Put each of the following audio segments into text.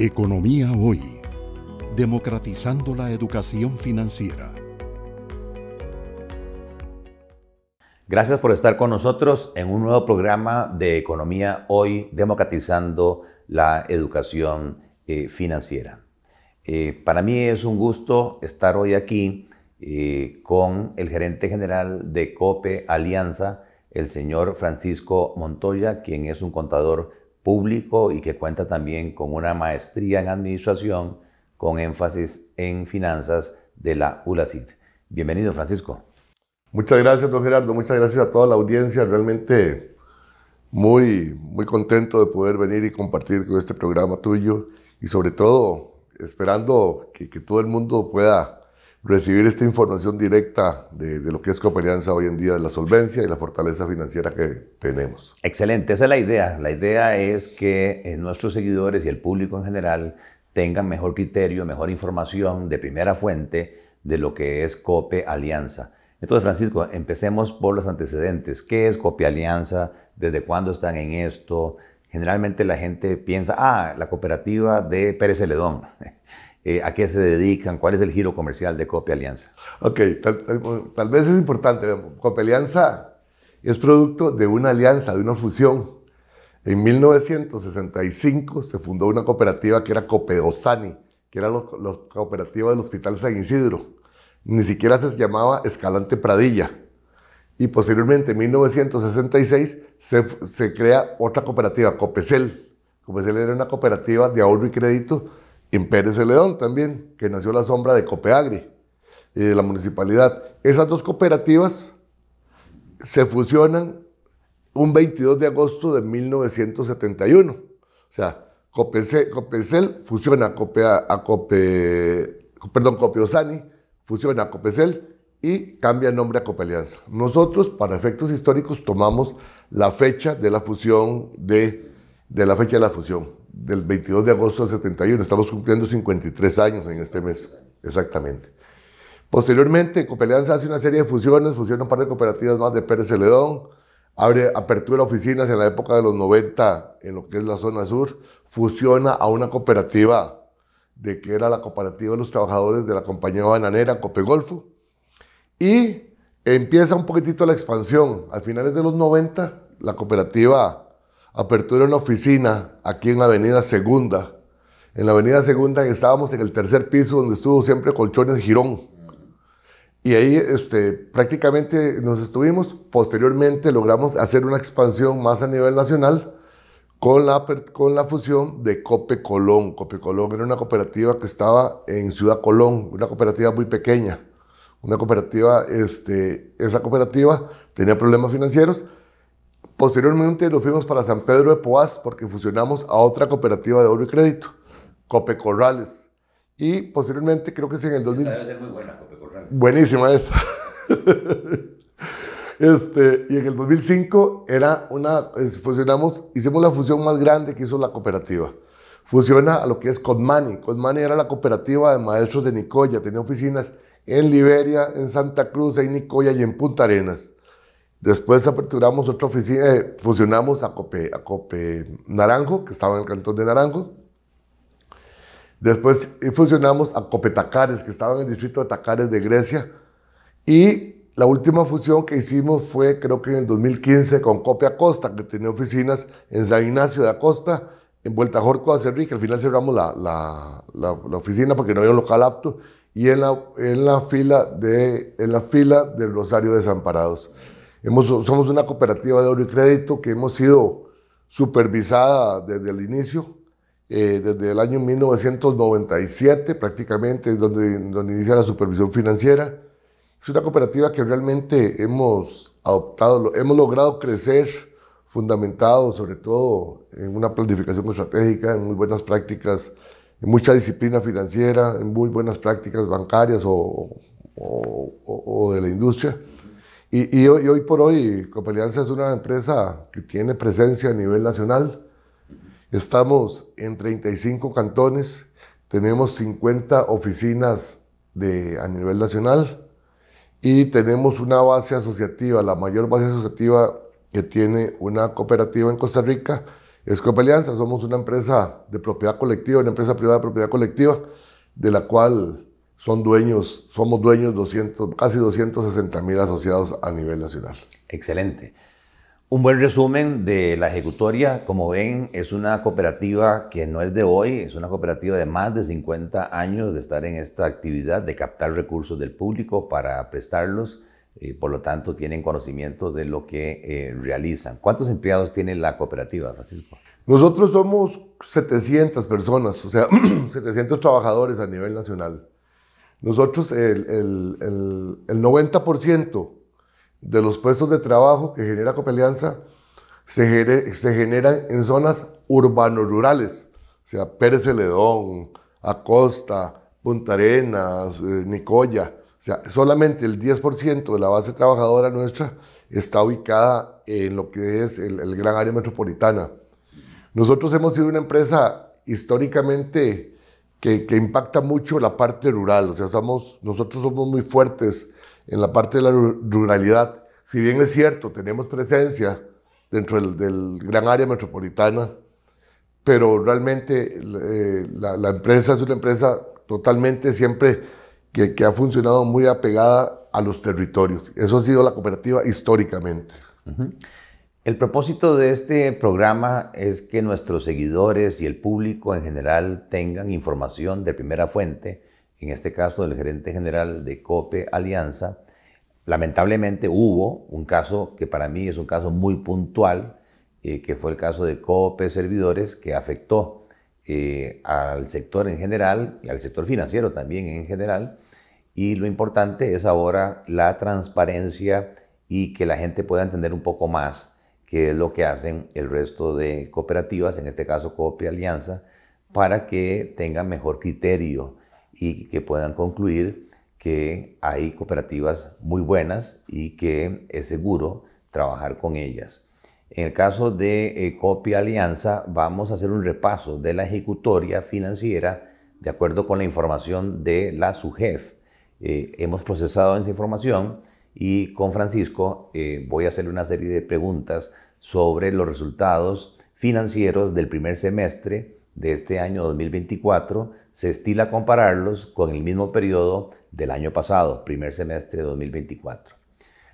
Economía Hoy, democratizando la educación financiera. Gracias por estar con nosotros en un nuevo programa de Economía Hoy, democratizando la educación eh, financiera. Eh, para mí es un gusto estar hoy aquí eh, con el gerente general de COPE Alianza, el señor Francisco Montoya, quien es un contador público y que cuenta también con una maestría en administración con énfasis en finanzas de la ULACIT. Bienvenido, Francisco. Muchas gracias, don Gerardo. Muchas gracias a toda la audiencia. Realmente muy, muy contento de poder venir y compartir con este programa tuyo y sobre todo esperando que, que todo el mundo pueda recibir esta información directa de, lo que es Cooperianza hoy en día, de la solvencia y la fortaleza financiera que tenemos. Excelente, esa es la idea. La idea es que eh, nuestros seguidores y el público en general tengan mejor criterio, mejor información de primera fuente de lo que es COPE Alianza. Entonces, Francisco, empecemos por los antecedentes. ¿Qué es COPE Alianza? ¿Desde cuándo están en esto? Generalmente la gente piensa, ah, la cooperativa de Pérez Celedón. Eh, a qué se dedican, cuál es el giro comercial de Copia Alianza. Ok, tal, vez es importante. Copia Alianza es producto de una alianza, de una fusión. En 1965 se fundó una cooperativa que era Copeosani, que era la cooperativa del Hospital San Isidro. Ni siquiera se llamaba Escalante Pradilla. Y posteriormente, en 1966, se, se crea otra cooperativa, Copecel. Copecel era una cooperativa de ahorro y crédito en Pérez Celedón también, que nació la sombra de Copeagri y de la municipalidad. Esas dos cooperativas se fusionan un 22 de agosto de 1971. O sea, Copecel, fusiona a, Cope, a Cope, perdón, Copiosani, fusiona a Copecel y cambia nombre a Copelianza. Nosotros, para efectos históricos, tomamos la fecha de la fusión de, de la fecha de la fusión del 22 de agosto del 71. Estamos cumpliendo 53 años en este mes, exactamente. Posteriormente, Copelianza hace una serie de fusiones, fusiona un par de cooperativas más de Pérez Celedón, abre apertura oficinas en la época de los 90 en lo que es la zona sur, fusiona a una cooperativa de que era la cooperativa de los trabajadores de la compañía bananera Copegolfo y empieza un poquitito la expansión. A finales de los 90, la cooperativa apertura una oficina aquí en la Avenida Segunda. En la Avenida Segunda estábamos en el tercer piso donde estuvo siempre Colchones Girón. Y ahí este, prácticamente nos estuvimos. Posteriormente logramos hacer una expansión más a nivel nacional con la, con la fusión de Cope Colón. Cope Colón era una cooperativa que estaba en Ciudad Colón, una cooperativa muy pequeña. Una cooperativa, este, esa cooperativa tenía problemas financieros Posteriormente nos fuimos para San Pedro de Poás porque fusionamos a otra cooperativa de oro y crédito, Cope Corrales. Y posteriormente, creo que es en el 2000. muy buena, Cope Corrales. Buenísima esa. este, y en el 2005 era una, fusionamos, hicimos la fusión más grande que hizo la cooperativa. Fusiona a lo que es Codmani. Codmani era la cooperativa de maestros de Nicoya, tenía oficinas en Liberia, en Santa Cruz, en Nicoya y en Punta Arenas. Después aperturamos otra oficina, eh, fusionamos a Cope, a Cope Naranjo, que estaba en el cantón de Naranjo. Después fusionamos a Cope Tacares, que estaba en el distrito de Tacares de Grecia. Y la última fusión que hicimos fue, creo que en el 2015, con Cope Acosta, que tenía oficinas en San Ignacio de Acosta, en Vuelta Jorco a Cerri, que al final cerramos la, la, la, oficina porque no había un local apto, y en la, en la, fila, de, en la fila del Rosario Desamparados somos una cooperativa de oro y crédito que hemos sido supervisada desde el inicio, eh, desde el año 1997 prácticamente, donde, donde inicia la supervisión financiera. Es una cooperativa que realmente hemos adoptado, hemos logrado crecer fundamentado sobre todo en una planificación estratégica, en muy buenas prácticas, en mucha disciplina financiera, en muy buenas prácticas bancarias o, o, o de la industria. Y, hoy, por hoy, Copelianza es una empresa que tiene presencia a nivel nacional. Estamos en 35 cantones, tenemos 50 oficinas de, a nivel nacional y tenemos una base asociativa, la mayor base asociativa que tiene una cooperativa en Costa Rica Escopalianza somos una empresa de propiedad colectiva, una empresa privada de propiedad colectiva, de la cual son dueños, somos dueños 200, casi 260 mil asociados a nivel nacional. Excelente. Un buen resumen de la ejecutoria, como ven, es una cooperativa que no es de hoy, es una cooperativa de más de 50 años de estar en esta actividad de captar recursos del público para prestarlos, y por lo tanto tienen conocimiento de lo que eh, realizan. ¿Cuántos empleados tiene la cooperativa, Francisco? Nosotros somos 700 personas, o sea, 700 trabajadores a nivel nacional. Nosotros, el, el, el 90% de los puestos de trabajo que genera Copelianza se, se generan en zonas urbano-rurales, o sea, Pérez Celedón, Acosta, Punta Arenas, eh, Nicoya. O sea, solamente el 10% de la base trabajadora nuestra está ubicada en lo que es el, gran área metropolitana. Nosotros hemos sido una empresa históricamente que, que, impacta mucho la parte rural, o sea, somos, nosotros somos muy fuertes en la parte de la ruralidad. Si bien es cierto, tenemos presencia dentro del, gran área metropolitana, pero realmente eh, la, empresa es una empresa totalmente siempre que, ha funcionado muy apegada a los territorios. Eso ha sido la cooperativa históricamente. El propósito de este programa es que nuestros seguidores y el público en general tengan información de primera fuente en este caso del gerente general de COPE Alianza, lamentablemente hubo un caso que para mí es un caso muy puntual, eh, que fue el caso de COPE Servidores, que afectó eh, al sector en general y al sector financiero también en general. Y lo importante es ahora la transparencia y que la gente pueda entender un poco más qué es lo que hacen el resto de cooperativas, en este caso COPE Alianza, para que tengan mejor criterio y que puedan concluir que hay cooperativas muy buenas y que es seguro trabajar con ellas. En el caso de eh, Copia Alianza, vamos a hacer un repaso de la ejecutoria financiera de acuerdo con la información de la SUGEF. Eh, hemos procesado esa información y con Francisco eh, voy a hacerle una serie de preguntas sobre los resultados financieros del primer semestre de este año 2024 se estila compararlos con el mismo periodo del año pasado, primer semestre de 2024.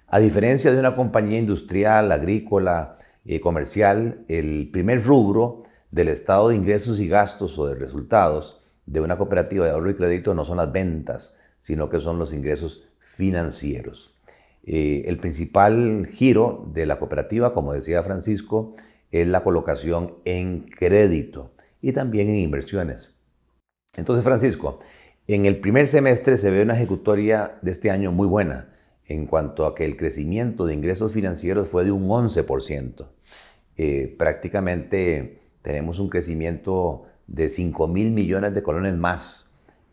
A diferencia de una compañía industrial, agrícola, y comercial, el primer rubro del estado de ingresos y gastos o de resultados de una cooperativa de ahorro y crédito no son las ventas, sino que son los ingresos financieros. Eh, el principal giro de la cooperativa, como decía Francisco, es la colocación en crédito y también en inversiones. Entonces, Francisco, en el primer semestre se ve una ejecutoria de este año muy buena en cuanto a que el crecimiento de ingresos financieros fue de un 11%. Eh, prácticamente tenemos un crecimiento de 5 mil millones de colones más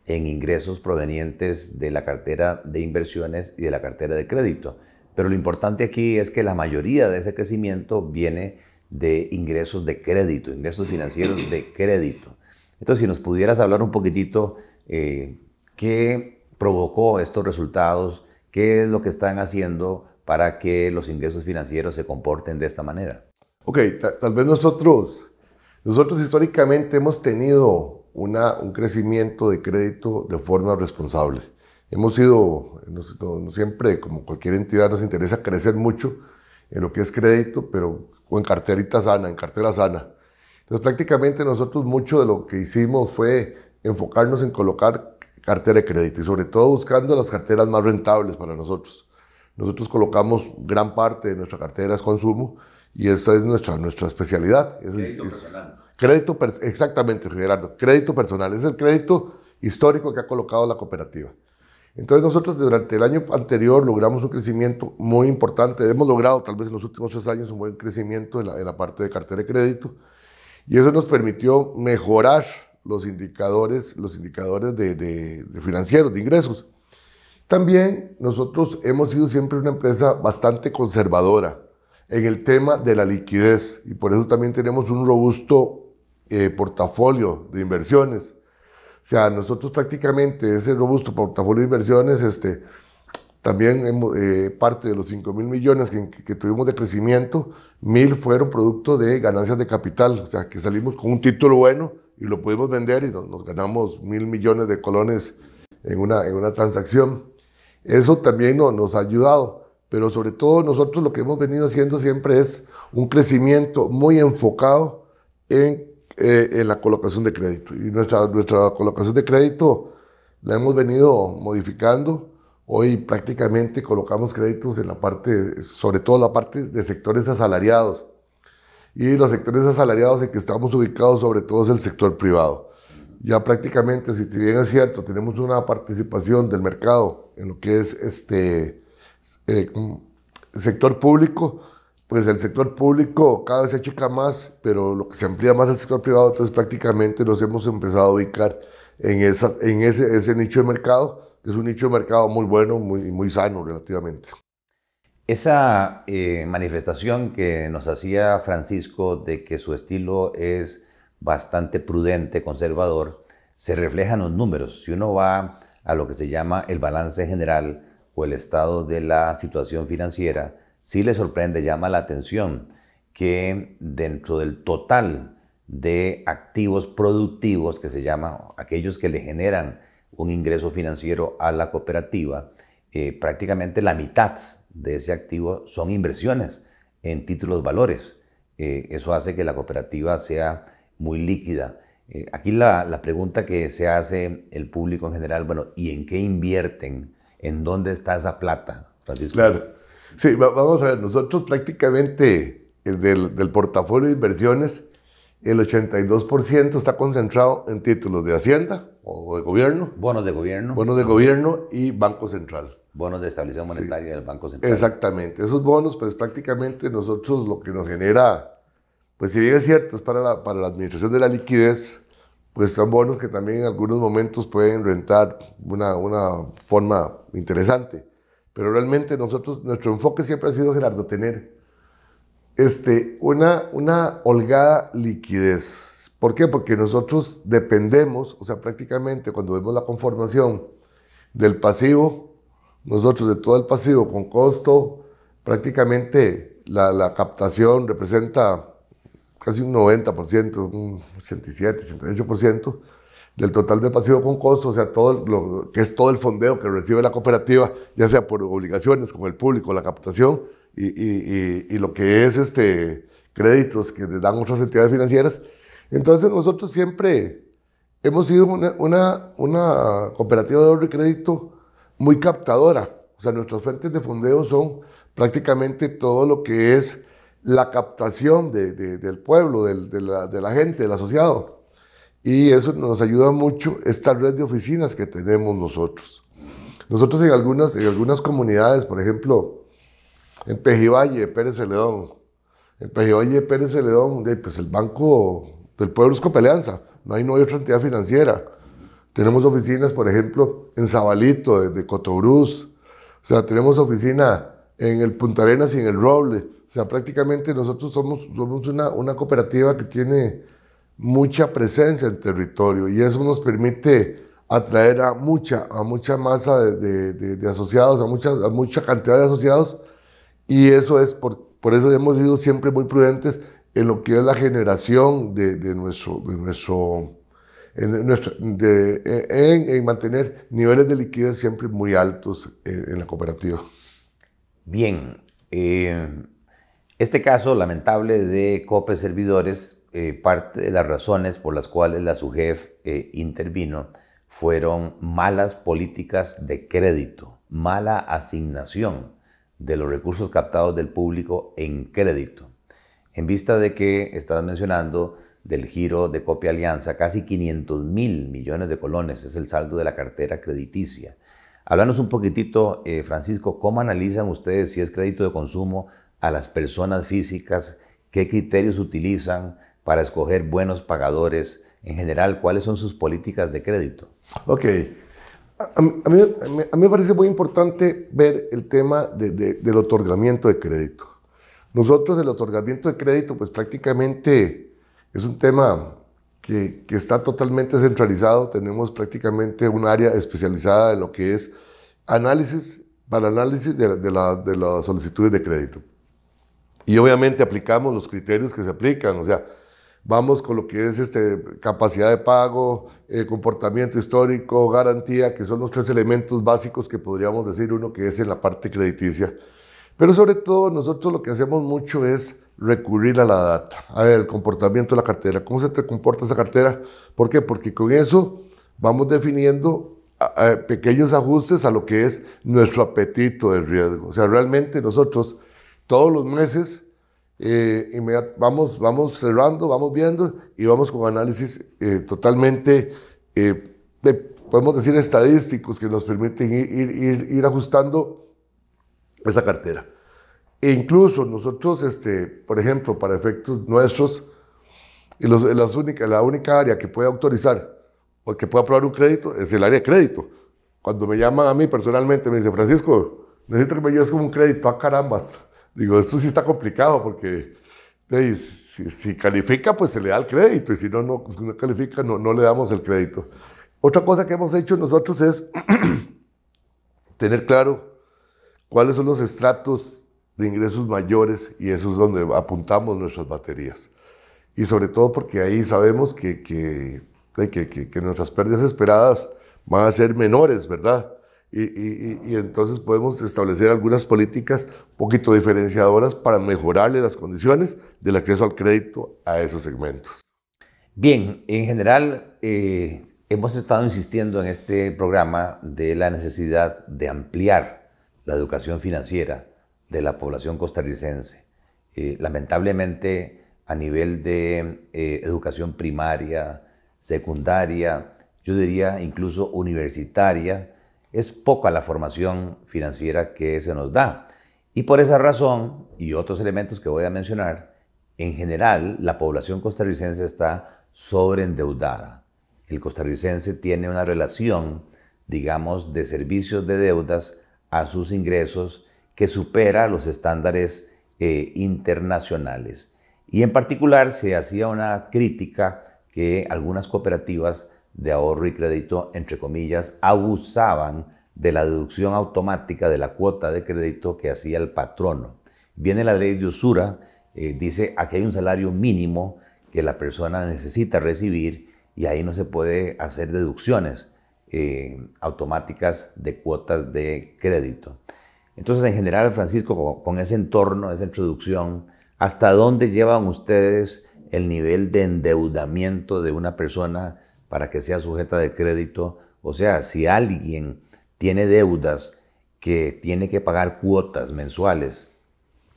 en ingresos provenientes de la cartera de inversiones y de la cartera de crédito. Pero lo importante aquí es que la mayoría de ese crecimiento viene de ingresos de crédito, ingresos financieros de crédito. Entonces, si nos pudieras hablar un poquitito, eh, ¿qué provocó estos resultados? ¿Qué es lo que están haciendo para que los ingresos financieros se comporten de esta manera? Ok, tal vez nosotros, nosotros históricamente hemos tenido una, un crecimiento de crédito de forma responsable. Hemos sido, siempre, como cualquier entidad, nos interesa crecer mucho en lo que es crédito, pero en carterita sana, en cartera sana. Entonces prácticamente nosotros mucho de lo que hicimos fue enfocarnos en colocar cartera de crédito y sobre todo buscando las carteras más rentables para nosotros. Nosotros colocamos gran parte de nuestra cartera es consumo y esa es nuestra, nuestra especialidad. Crédito personal. Crédito, exactamente, Gerardo. Crédito personal. Es el crédito histórico que ha colocado la cooperativa. Entonces nosotros durante el año anterior logramos un crecimiento muy importante. Hemos logrado tal vez en los últimos tres años un buen crecimiento en la, parte de cartera de crédito y eso nos permitió mejorar los indicadores, los indicadores de, financieros, de ingresos. También nosotros hemos sido siempre una empresa bastante conservadora en el tema de la liquidez y por eso también tenemos un robusto eh, portafolio de inversiones o sea, nosotros prácticamente ese robusto portafolio de inversiones, este, también eh, parte de los 5 mil millones que, tuvimos de crecimiento, mil fueron producto de ganancias de capital, o sea, que salimos con un título bueno y lo pudimos vender y nos, ganamos mil millones de colones en una, en una transacción. Eso también nos ha ayudado, pero sobre todo nosotros lo que hemos venido haciendo siempre es un crecimiento muy enfocado en, eh, en la colocación de crédito. Y nuestra, nuestra colocación de crédito la hemos venido modificando. Hoy prácticamente colocamos créditos en la parte, sobre todo la parte de sectores asalariados. Y los sectores asalariados en que estamos ubicados sobre todo es el sector privado. Ya prácticamente, si bien es cierto, tenemos una participación del mercado en lo que es este eh, sector público, pues el sector público cada vez se achica más, pero lo que se amplía más el sector privado, entonces prácticamente nos hemos empezado a ubicar en, esas, en ese, ese nicho de mercado, que es un nicho de mercado muy bueno y muy, muy sano relativamente. Esa eh, manifestación que nos hacía Francisco de que su estilo es bastante prudente, conservador, se refleja en los números. Si uno va a lo que se llama el balance general o el estado de la situación financiera, sí le sorprende, llama la atención que dentro del total de activos productivos, que se llaman aquellos que le generan un ingreso financiero a la cooperativa, eh, prácticamente la mitad de ese activo son inversiones en títulos valores. Eh, eso hace que la cooperativa sea muy líquida. Eh, aquí la, la, pregunta que se hace el público en general, bueno, ¿y en qué invierten? ¿En dónde está esa plata, Francisco? Claro. Sí, vamos a ver, nosotros prácticamente eh, del, del portafolio de inversiones, el 82% está concentrado en títulos de Hacienda o de gobierno. Bonos de gobierno. Bonos de gobierno y Banco Central. Bonos de estabilización monetaria del Banco Central. Exactamente. Esos bonos, pues prácticamente nosotros lo que nos genera, pues si bien es cierto, es para la, para la administración de la liquidez, pues son bonos que también en algunos momentos pueden rentar una, una forma interesante. Pero realmente nosotros, nuestro enfoque siempre ha sido, Gerardo, tener este, una, una holgada liquidez. ¿Por qué? Porque nosotros dependemos, o sea, prácticamente cuando vemos la conformación del pasivo, nosotros de todo el pasivo con costo, prácticamente la, captación representa casi un 90%, un 87, 88% del total de pasivo con costo, o sea, todo lo que es todo el fondeo que recibe la cooperativa, ya sea por obligaciones con el público, la captación y, lo que es este, créditos que le dan otras entidades financieras. Entonces nosotros siempre hemos sido una, una, una cooperativa de ahorro y crédito muy captadora. O sea, nuestras fuentes de fondeo son prácticamente todo lo que es la captación del pueblo, de, la, gente, del asociado. Y eso nos ayuda mucho esta red de oficinas que tenemos nosotros. Nosotros en algunas, en algunas comunidades, por ejemplo, en Pejivalle, Pérez Celedón, en Pejivalle, Pérez Celedón, pues el Banco del Pueblo es Copeleanza, no hay, no hay otra entidad financiera. Tenemos oficinas, por ejemplo, en Zabalito, de, Cotobruz. O sea, tenemos oficina en el Punta Arenas y en el Roble. O sea, prácticamente nosotros somos, somos una, una cooperativa que tiene mucha presencia en territorio y eso nos permite atraer a mucha, a mucha masa de, de, asociados, a mucha, a mucha cantidad de asociados y eso es por, por eso hemos sido siempre muy prudentes en lo que es la generación de, de nuestro, de nuestro en, nuestra, en, mantener niveles de liquidez siempre muy altos en, la cooperativa. Bien, eh, este caso lamentable de COPE Servidores, eh, parte de las razones por las cuales la SUGEF eh, intervino fueron malas políticas de crédito, mala asignación de los recursos captados del público en crédito. En vista de que estás mencionando del giro de Copia Alianza, casi 500 mil millones de colones es el saldo de la cartera crediticia. Háblanos un poquitito, eh, Francisco, ¿cómo analizan ustedes si es crédito de consumo a las personas físicas? ¿Qué criterios utilizan para escoger buenos pagadores? En general, ¿cuáles son sus políticas de crédito? Ok. A, mí, a mí, me parece muy importante ver el tema del otorgamiento de crédito. Nosotros el otorgamiento de crédito, pues prácticamente es un tema que, que, está totalmente centralizado. Tenemos prácticamente un área especializada en lo que es análisis para análisis de, de, la, de las solicitudes de crédito. Y obviamente aplicamos los criterios que se aplican, o sea, vamos con lo que es este, capacidad de pago, eh, comportamiento histórico, garantía, que son los tres elementos básicos que podríamos decir uno que es en la parte crediticia. Pero sobre todo nosotros lo que hacemos mucho es recurrir a la data, a ver el comportamiento de la cartera, cómo se te comporta esa cartera, ¿por qué? Porque con eso vamos definiendo pequeños ajustes a lo que es nuestro apetito de riesgo. O sea, realmente nosotros todos los meses eh, vamos, vamos cerrando, vamos viendo y vamos con análisis eh, totalmente, eh, podemos decir, estadísticos que nos permiten ir, ir, ajustando esa cartera. E incluso nosotros, este, por ejemplo, para efectos nuestros, los, las única, la única área que puede autorizar o que puede aprobar un crédito es el área de crédito. Cuando me llaman a mí personalmente, me dicen, Francisco, necesito que me lleves como un crédito. a ah, carambas! Digo, esto sí está complicado porque si, califica, pues se le da el crédito y si no, no, no califica, no, no le damos el crédito. Otra cosa que hemos hecho nosotros es tener claro cuáles son los estratos de ingresos mayores y eso es donde apuntamos nuestras baterías. Y sobre todo porque ahí sabemos que, que, que, que nuestras pérdidas esperadas van a ser menores, ¿verdad? Y, entonces podemos establecer algunas políticas un poquito diferenciadoras para mejorarle las condiciones del acceso al crédito a esos segmentos. Bien, en general eh, hemos estado insistiendo en este programa de la necesidad de ampliar la educación financiera de la población costarricense. Eh, lamentablemente a nivel de eh, educación primaria, secundaria, yo diría incluso universitaria, es poca la formación financiera que se nos da. Y por esa razón, y otros elementos que voy a mencionar, en general la población costarricense está sobreendeudada. El costarricense tiene una relación, digamos, de servicios de deudas a sus ingresos que supera los estándares eh, internacionales. Y en particular se hacía una crítica que algunas cooperativas de ahorro y crédito, entre comillas, abusaban de la deducción automática de la cuota de crédito que hacía el patrono. Viene la ley de usura, eh, dice aquí hay un salario mínimo que la persona necesita recibir y ahí no se puede hacer deducciones eh, automáticas de cuotas de crédito. Entonces, en general, Francisco, con ese entorno, esa introducción, ¿hasta dónde llevan ustedes el nivel de endeudamiento de una persona para que sea sujeta de crédito. O sea, si alguien tiene deudas que tiene que pagar cuotas mensuales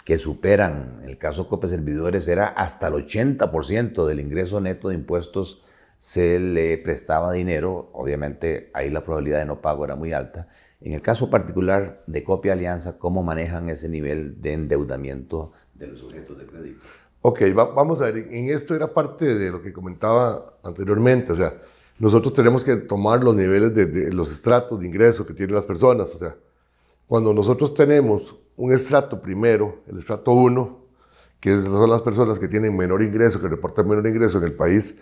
que superan, en el caso Cope Servidores era hasta el 80% del ingreso neto de impuestos se le prestaba dinero, obviamente ahí la probabilidad de no pago era muy alta. En el caso particular de Copia Alianza, ¿cómo manejan ese nivel de endeudamiento de los sujetos de crédito? Ok, vamos a ver, en esto era parte de lo que comentaba anteriormente, o sea, nosotros tenemos que tomar los niveles de, los estratos de ingreso que tienen las personas, o sea, cuando nosotros tenemos un estrato primero, el estrato 1, que son las personas que tienen menor ingreso, que reportan menor ingreso en el país,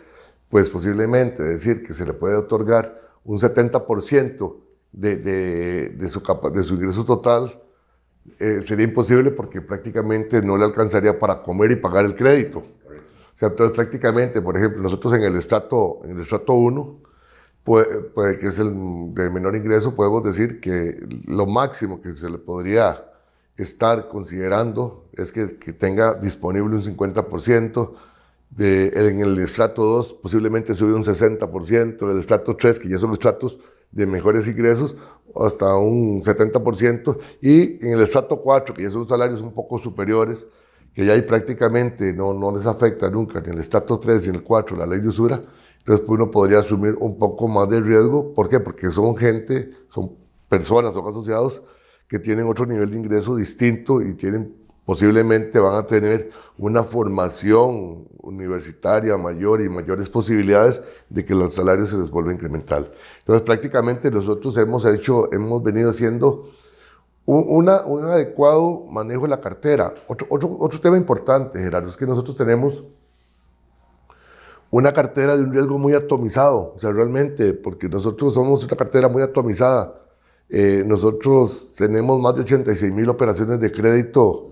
pues posiblemente decir que se le puede otorgar un 70% de, de, de, su, de su ingreso total eh, sería imposible porque prácticamente no le alcanzaría para comer y pagar el crédito. O sea, entonces prácticamente, por ejemplo, nosotros en el estrato, en el estrato 1, puede, que es el de menor ingreso, podemos decir que lo máximo que se le podría estar considerando es que, tenga disponible un 50%, de, en el estrato 2 posiblemente sube un 60%, el estrato 3, que ya son estratos de mejores ingresos, hasta un 70%, y en el estrato 4, que ya son salarios un poco superiores, que ya ahí prácticamente no, no les afecta nunca, ni el estrato 3 ni el 4, la ley de usura, entonces pues, uno podría asumir un poco más de riesgo. ¿Por qué? Porque son gente, son personas, son asociados que tienen otro nivel de ingreso distinto y tienen posiblemente van a tener una formación universitaria mayor y mayores posibilidades de que los salarios se les vuelvan a incrementar. Entonces, prácticamente nosotros hemos hecho, hemos venido haciendo un, adecuado manejo de la cartera. Otro, otro, otro tema importante, Gerardo, es que nosotros tenemos una cartera de un riesgo muy atomizado, o sea, realmente, porque nosotros somos una cartera muy atomizada. Eh, nosotros tenemos más de 86 mil operaciones de crédito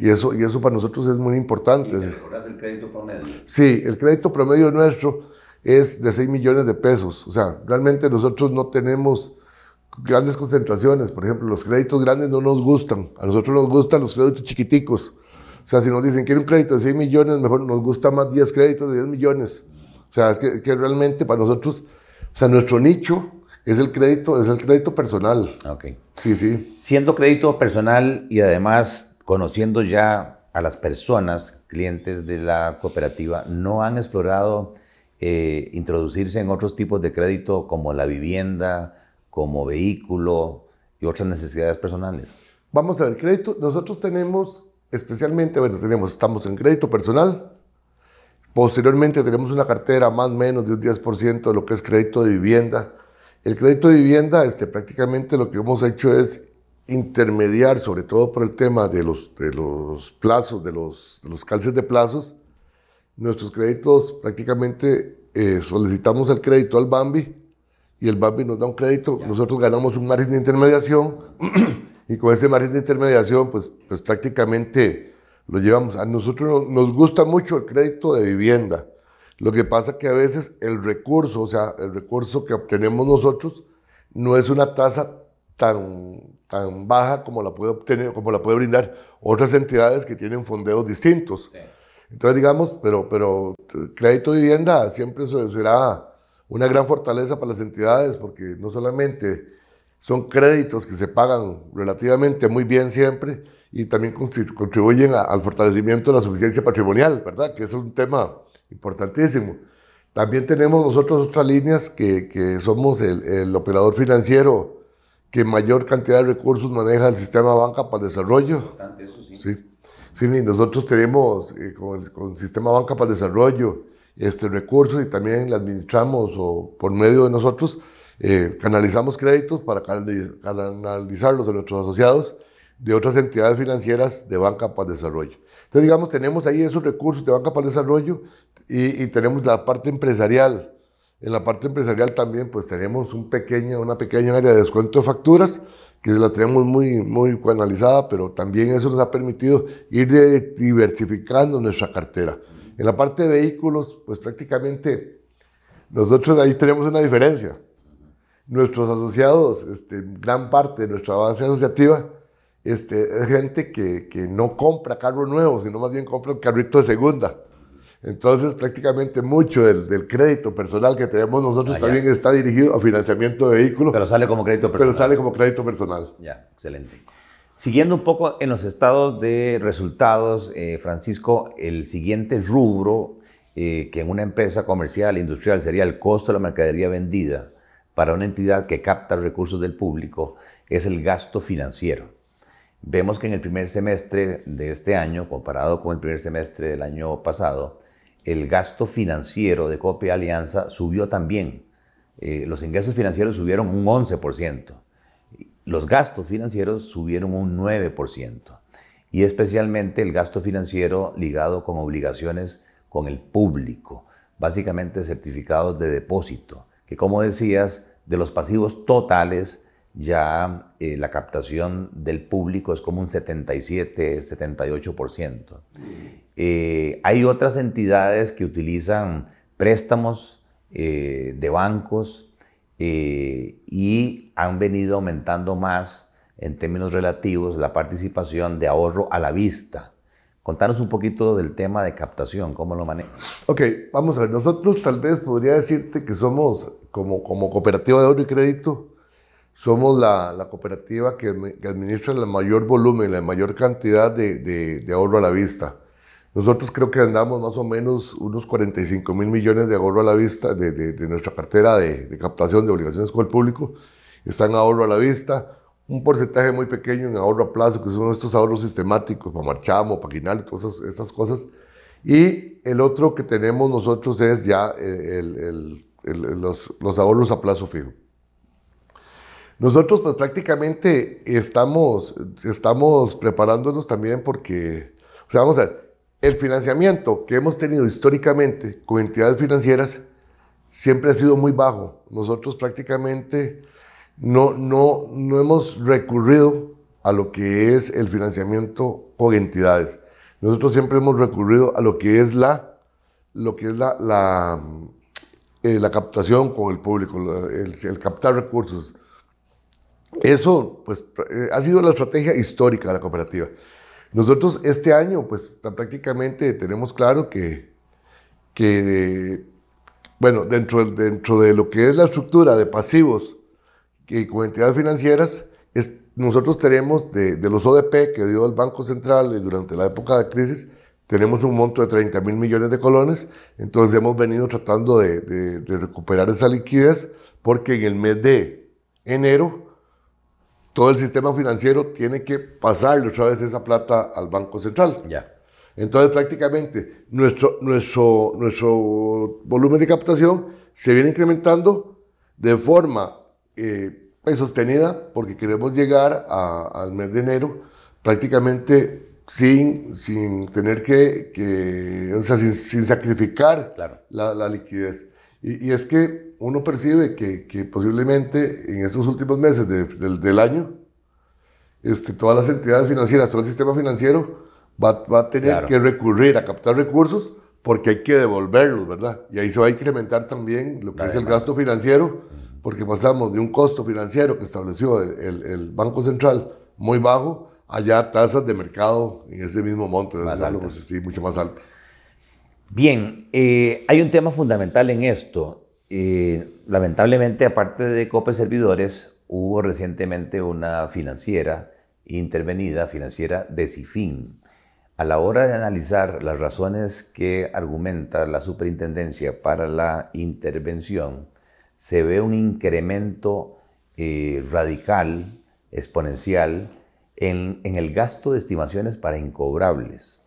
y eso, y eso para nosotros es muy importante. ¿Y el crédito promedio? Sí, el crédito promedio nuestro es de 6 millones de pesos. O sea, realmente nosotros no tenemos grandes concentraciones. Por ejemplo, los créditos grandes no nos gustan. A nosotros nos gustan los créditos chiquiticos. O sea, si nos dicen que un crédito de 6 millones, mejor nos gusta más 10 créditos de 10 millones. O sea, es que, que realmente para nosotros, o sea, nuestro nicho es el crédito, es el crédito personal. Ok. Sí, sí. Siendo crédito personal y además conociendo ya a las personas, clientes de la cooperativa, no han explorado eh, introducirse en otros tipos de crédito como la vivienda, como vehículo y otras necesidades personales? Vamos a ver, crédito, nosotros tenemos especialmente, bueno, tenemos, estamos en crédito personal, posteriormente tenemos una cartera más o menos de un 10% de lo que es crédito de vivienda. El crédito de vivienda, este, prácticamente lo que hemos hecho es intermediar, sobre todo por el tema de los, de los plazos, de los, los calces de plazos, nuestros créditos prácticamente eh, solicitamos el crédito al Bambi y el Bambi nos da un crédito, nosotros ganamos un margen de intermediación y con ese margen de intermediación pues, pues prácticamente lo llevamos. A nosotros nos gusta mucho el crédito de vivienda. Lo que pasa que a veces el recurso, o sea, el recurso que obtenemos nosotros no es una tasa tan, tan baja como la puede obtener, como la puede brindar otras entidades que tienen fondeos distintos. Entonces, digamos, pero, pero crédito de vivienda siempre será una gran fortaleza para las entidades porque no solamente son créditos que se pagan relativamente muy bien siempre y también contribuyen al fortalecimiento de la suficiencia patrimonial, ¿verdad? Que es un tema importantísimo. También tenemos nosotros otras líneas que, que somos el, el operador financiero que mayor cantidad de recursos maneja el sistema banca para el desarrollo. Eso sí. sí. Sí, nosotros tenemos eh, con, el, sistema banca para el desarrollo este, recursos y también administramos o por medio de nosotros eh, canalizamos créditos para canalizarlos a nuestros asociados de otras entidades financieras de banca para el desarrollo. Entonces, digamos, tenemos ahí esos recursos de banca para el desarrollo y, y tenemos la parte empresarial en la parte empresarial también pues tenemos un pequeño, una pequeña área de descuento de facturas que la tenemos muy, muy analizada, pero también eso nos ha permitido ir diversificando nuestra cartera. En la parte de vehículos, pues prácticamente nosotros ahí tenemos una diferencia. Nuestros asociados, este, gran parte de nuestra base asociativa, este, es gente que, que no compra carros nuevos, sino más bien compra un carrito de segunda. Entonces, prácticamente mucho del, crédito personal que tenemos nosotros ah, también está dirigido a financiamiento de vehículos. Pero sale como crédito personal. Pero sale como crédito personal. Ya, excelente. Siguiendo un poco en los estados de resultados, eh, Francisco, el siguiente rubro eh, que en una empresa comercial, industrial, sería el costo de la mercadería vendida para una entidad que capta recursos del público, es el gasto financiero. Vemos que en el primer semestre de este año, comparado con el primer semestre del año pasado, el gasto financiero de Copia Alianza subió también. Eh, los ingresos financieros subieron un 11%. Los gastos financieros subieron un 9%. Y especialmente el gasto financiero ligado con obligaciones con el público, básicamente certificados de depósito, que como decías, de los pasivos totales, ya eh, la captación del público es como un 77-78%. Eh, hay otras entidades que utilizan préstamos eh, de bancos eh, y han venido aumentando más en términos relativos la participación de ahorro a la vista. Contanos un poquito del tema de captación, ¿cómo lo manejan? Ok, vamos a ver, nosotros tal vez podría decirte que somos, como, como cooperativa de ahorro y crédito, somos la, la cooperativa que, que, administra el mayor volumen, la mayor cantidad de, de, de ahorro a la vista. Nosotros creo que andamos más o menos unos 45 mil millones de ahorro a la vista de, nuestra cartera de, captación de obligaciones con el público. Está ahorro a la vista. Un porcentaje muy pequeño en ahorro a plazo, que son estos ahorros sistemáticos para marchamo, para y todas esas, cosas. Y el otro que tenemos nosotros es ya los, los ahorros a plazo fijo. Nosotros pues prácticamente estamos, estamos preparándonos también porque, o sea, vamos a ver, el financiamiento que hemos tenido históricamente con entidades financieras siempre ha sido muy bajo. Nosotros prácticamente no, no, no hemos recurrido a lo que es el financiamiento con entidades. Nosotros siempre hemos recurrido a lo que es la, lo que es la, la, eh, captación con el público, el, el, captar recursos. Eso pues, eh, ha sido la estrategia histórica de la cooperativa. Nosotros este año, pues prácticamente tenemos claro que, que bueno, dentro, de lo que es la estructura de pasivos y con entidades financieras, nosotros tenemos de, los ODP que dio el Banco Central durante la época de crisis, tenemos un monto de 30 mil millones de colones, entonces hemos venido tratando de, recuperar esa liquidez porque en el mes de enero todo el sistema financiero tiene que pasarle otra vez esa plata al Banco Central. Ya. Entonces, prácticamente, nuestro, nuestro, nuestro volumen de captación se viene incrementando de forma eh, pues, sostenida porque queremos llegar al mes de enero prácticamente sin, sin tener que, o sea, sin, sacrificar la, liquidez. Y, es que uno percibe que, que posiblemente en estos últimos meses del año, este, todas las entidades financieras, todo el sistema financiero, va, va a tener que recurrir a captar recursos porque hay que devolverlos, ¿verdad? Y ahí se va a incrementar también lo que es el gasto financiero, porque pasamos de un costo financiero que estableció el, el, Banco Central muy bajo allá tasas de mercado en ese mismo monto, más sí, mucho más altas. Bien, eh, hay un tema fundamental en esto. Eh, lamentablemente, aparte de COPE Servidores, hubo recientemente una financiera intervenida, financiera de CIFIN. A la hora de analizar las razones que argumenta la superintendencia para la intervención, se ve un incremento eh, radical, exponencial, en, en el gasto de estimaciones para incobrables.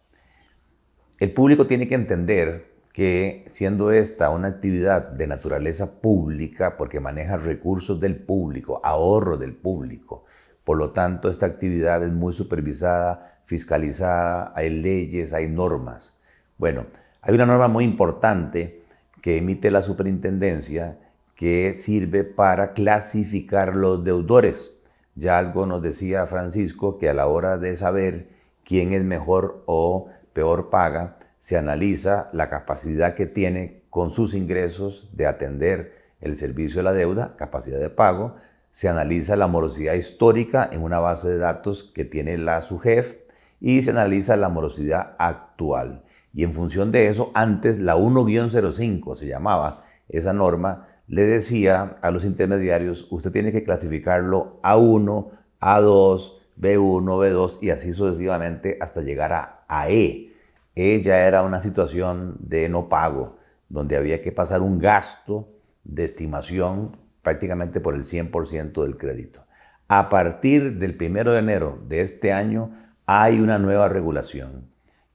El público tiene que entender que siendo esta una actividad de naturaleza pública, porque maneja recursos del público, ahorro del público, por lo tanto esta actividad es muy supervisada, fiscalizada, hay leyes, hay normas. Bueno, hay una norma muy importante que emite la superintendencia que sirve para clasificar los deudores. Ya algo nos decía Francisco que a la hora de saber quién es mejor o peor paga, se analiza la capacidad que tiene con sus ingresos de atender el servicio de la deuda, capacidad de pago, se analiza la morosidad histórica en una base de datos que tiene la SUGEF y se analiza la morosidad actual. Y en función de eso, antes la 1-05 se llamaba esa norma, le decía a los intermediarios, usted tiene que clasificarlo A1, A2, B1, B2 y así sucesivamente hasta llegar a, a E. E ya era una situación de no pago, donde había que pasar un gasto de estimación prácticamente por el 100% del crédito. A partir del 1 de enero de este año, hay una nueva regulación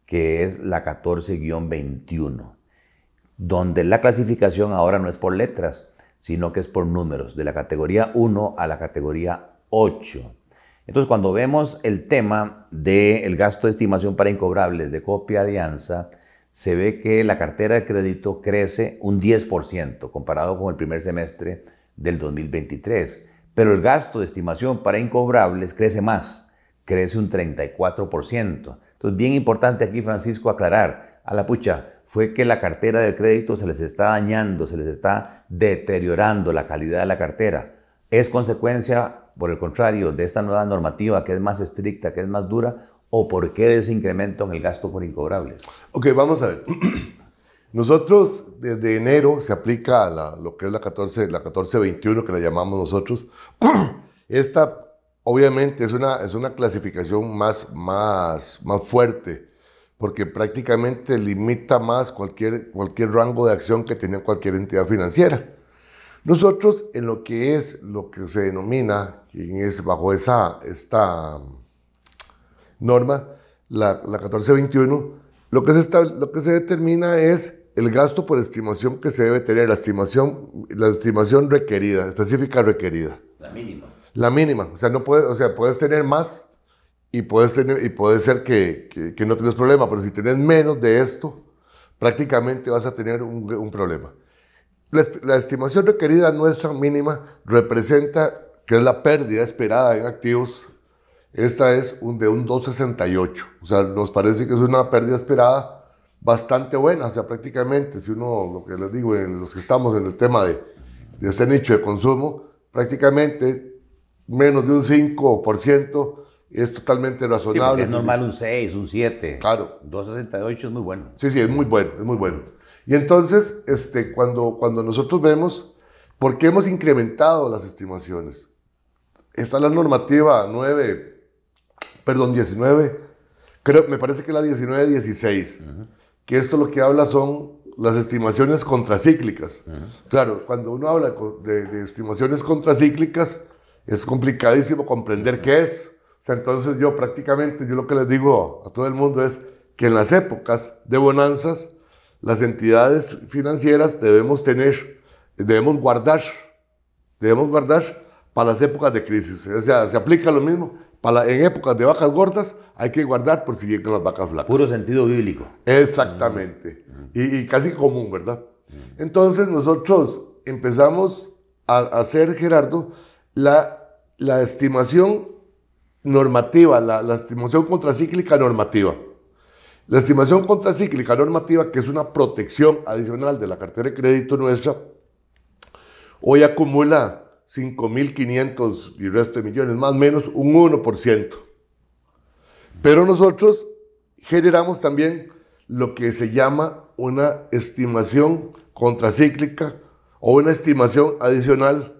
que es la 14-21, donde la clasificación ahora no es por letras, sino que es por números, de la categoría 1 a la categoría 8. Entonces, cuando vemos el tema del gasto de estimación para incobrables de copia alianza, se ve que la cartera de crédito crece un 10% comparado con el primer semestre del 2023, pero el gasto de estimación para incobrables crece más, crece un 34%. Entonces, bien importante aquí, Francisco, aclarar a la pucha, fue que la cartera de crédito se les está dañando, se les está deteriorando la calidad de la cartera. ¿Es consecuencia, por el contrario, de esta nueva normativa que es más estricta, que es más dura? ¿O por qué ese incremento en el gasto por incobrables? Ok, vamos a ver. Nosotros, desde enero, se aplica lo que es la 14, la 1421, que la llamamos nosotros. Esta Obviamente es una, es una clasificación más, más, más fuerte, porque prácticamente limita más cualquier, cualquier rango de acción que tenía cualquier entidad financiera. Nosotros, en lo que es lo que se denomina, es bajo esa, esta norma, la, la 1421, lo que, se lo que se determina es el gasto por estimación que se debe tener, la estimación, la estimación requerida, específica requerida. La mínima. La mínima. O sea, no puedes, o sea, puedes tener más y, puedes tener, y puede ser que, que, no tienes problema, pero si tienes menos de esto, prácticamente vas a tener un, un problema. La, estimación requerida nuestra mínima representa que es la pérdida esperada en activos, esta es un, de un 2,68. O sea, nos parece que es una pérdida esperada bastante buena. O sea, prácticamente, si uno, lo que les digo, en los que estamos en el tema de, de este nicho de consumo, prácticamente menos de un 5% es totalmente razonable. es normal un 6, un 7. Claro. 2,68 es muy bueno. Sí, sí, es muy bueno, es muy bueno. Y entonces, este, cuando, cuando nosotros vemos por qué hemos incrementado las estimaciones, está la normativa 9, perdón, 19, creo, me parece que la 19-16, que esto lo que habla son las estimaciones contracíclicas. Claro, cuando uno habla de, de estimaciones contracíclicas, es complicadísimo comprender qué es. O sea, entonces yo prácticamente, yo lo que les digo a todo el mundo es que en las épocas de bonanzas, las entidades financieras debemos tener, debemos guardar, debemos guardar para las épocas de crisis. O sea, se aplica lo mismo. Para en épocas de vacas gordas hay que guardar por si llegan las vacas flacas. Puro sentido bíblico. Exactamente. Y, casi común, ¿verdad? Entonces nosotros empezamos a hacer, Gerardo, la, la estimación normativa, la, la estimación contracíclica normativa. La estimación contracíclica normativa, que es una protección adicional de la cartera de crédito nuestra, hoy acumula 5.500 y resto de millones, más o menos un 1%. Pero nosotros generamos también lo que se llama una estimación contracíclica o una estimación adicional.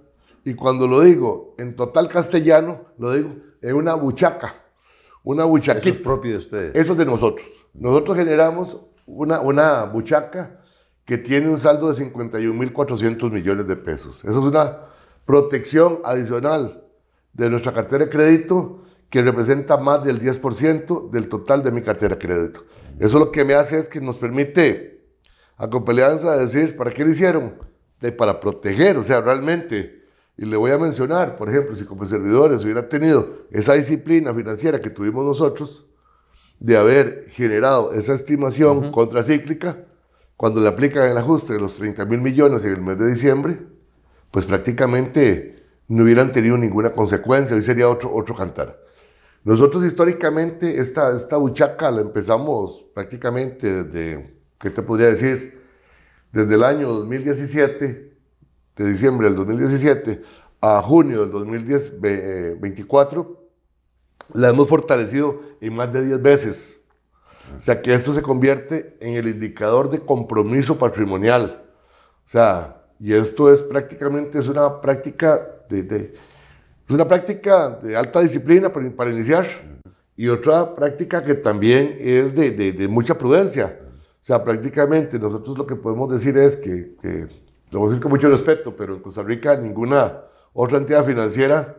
Y cuando lo digo en total castellano, lo digo en una buchaca. Una buchaquita. Eso es propio de ustedes. Eso es de nosotros. Nosotros generamos una, una buchaca que tiene un saldo de 51.400 millones de pesos. Eso es una protección adicional de nuestra cartera de crédito que representa más del 10% del total de mi cartera de crédito. Eso lo que me hace es que nos permite a Compelianza decir, ¿para qué lo hicieron? De, para proteger, o sea, realmente y le voy a mencionar, por ejemplo, si como servidores hubiera tenido esa disciplina financiera que tuvimos nosotros, de haber generado esa estimación contracíclica, cuando le aplican el ajuste de los 30 mil millones en el mes de diciembre, pues prácticamente no hubieran tenido ninguna consecuencia, hoy sería otro, otro cantar. Nosotros históricamente esta, esta buchaca la empezamos prácticamente desde, ¿qué te podría decir? Desde el año 2017 de diciembre del 2017 a junio del 2024, eh, la hemos fortalecido en más de 10 veces. O sea que esto se convierte en el indicador de compromiso patrimonial. O sea, y esto es prácticamente es una práctica de, una práctica de alta disciplina para, iniciar y otra práctica que también es de, de, mucha prudencia. O sea, prácticamente nosotros lo que podemos decir es que, que lo voy a decir con mucho respeto, pero en Costa Rica ninguna otra entidad financiera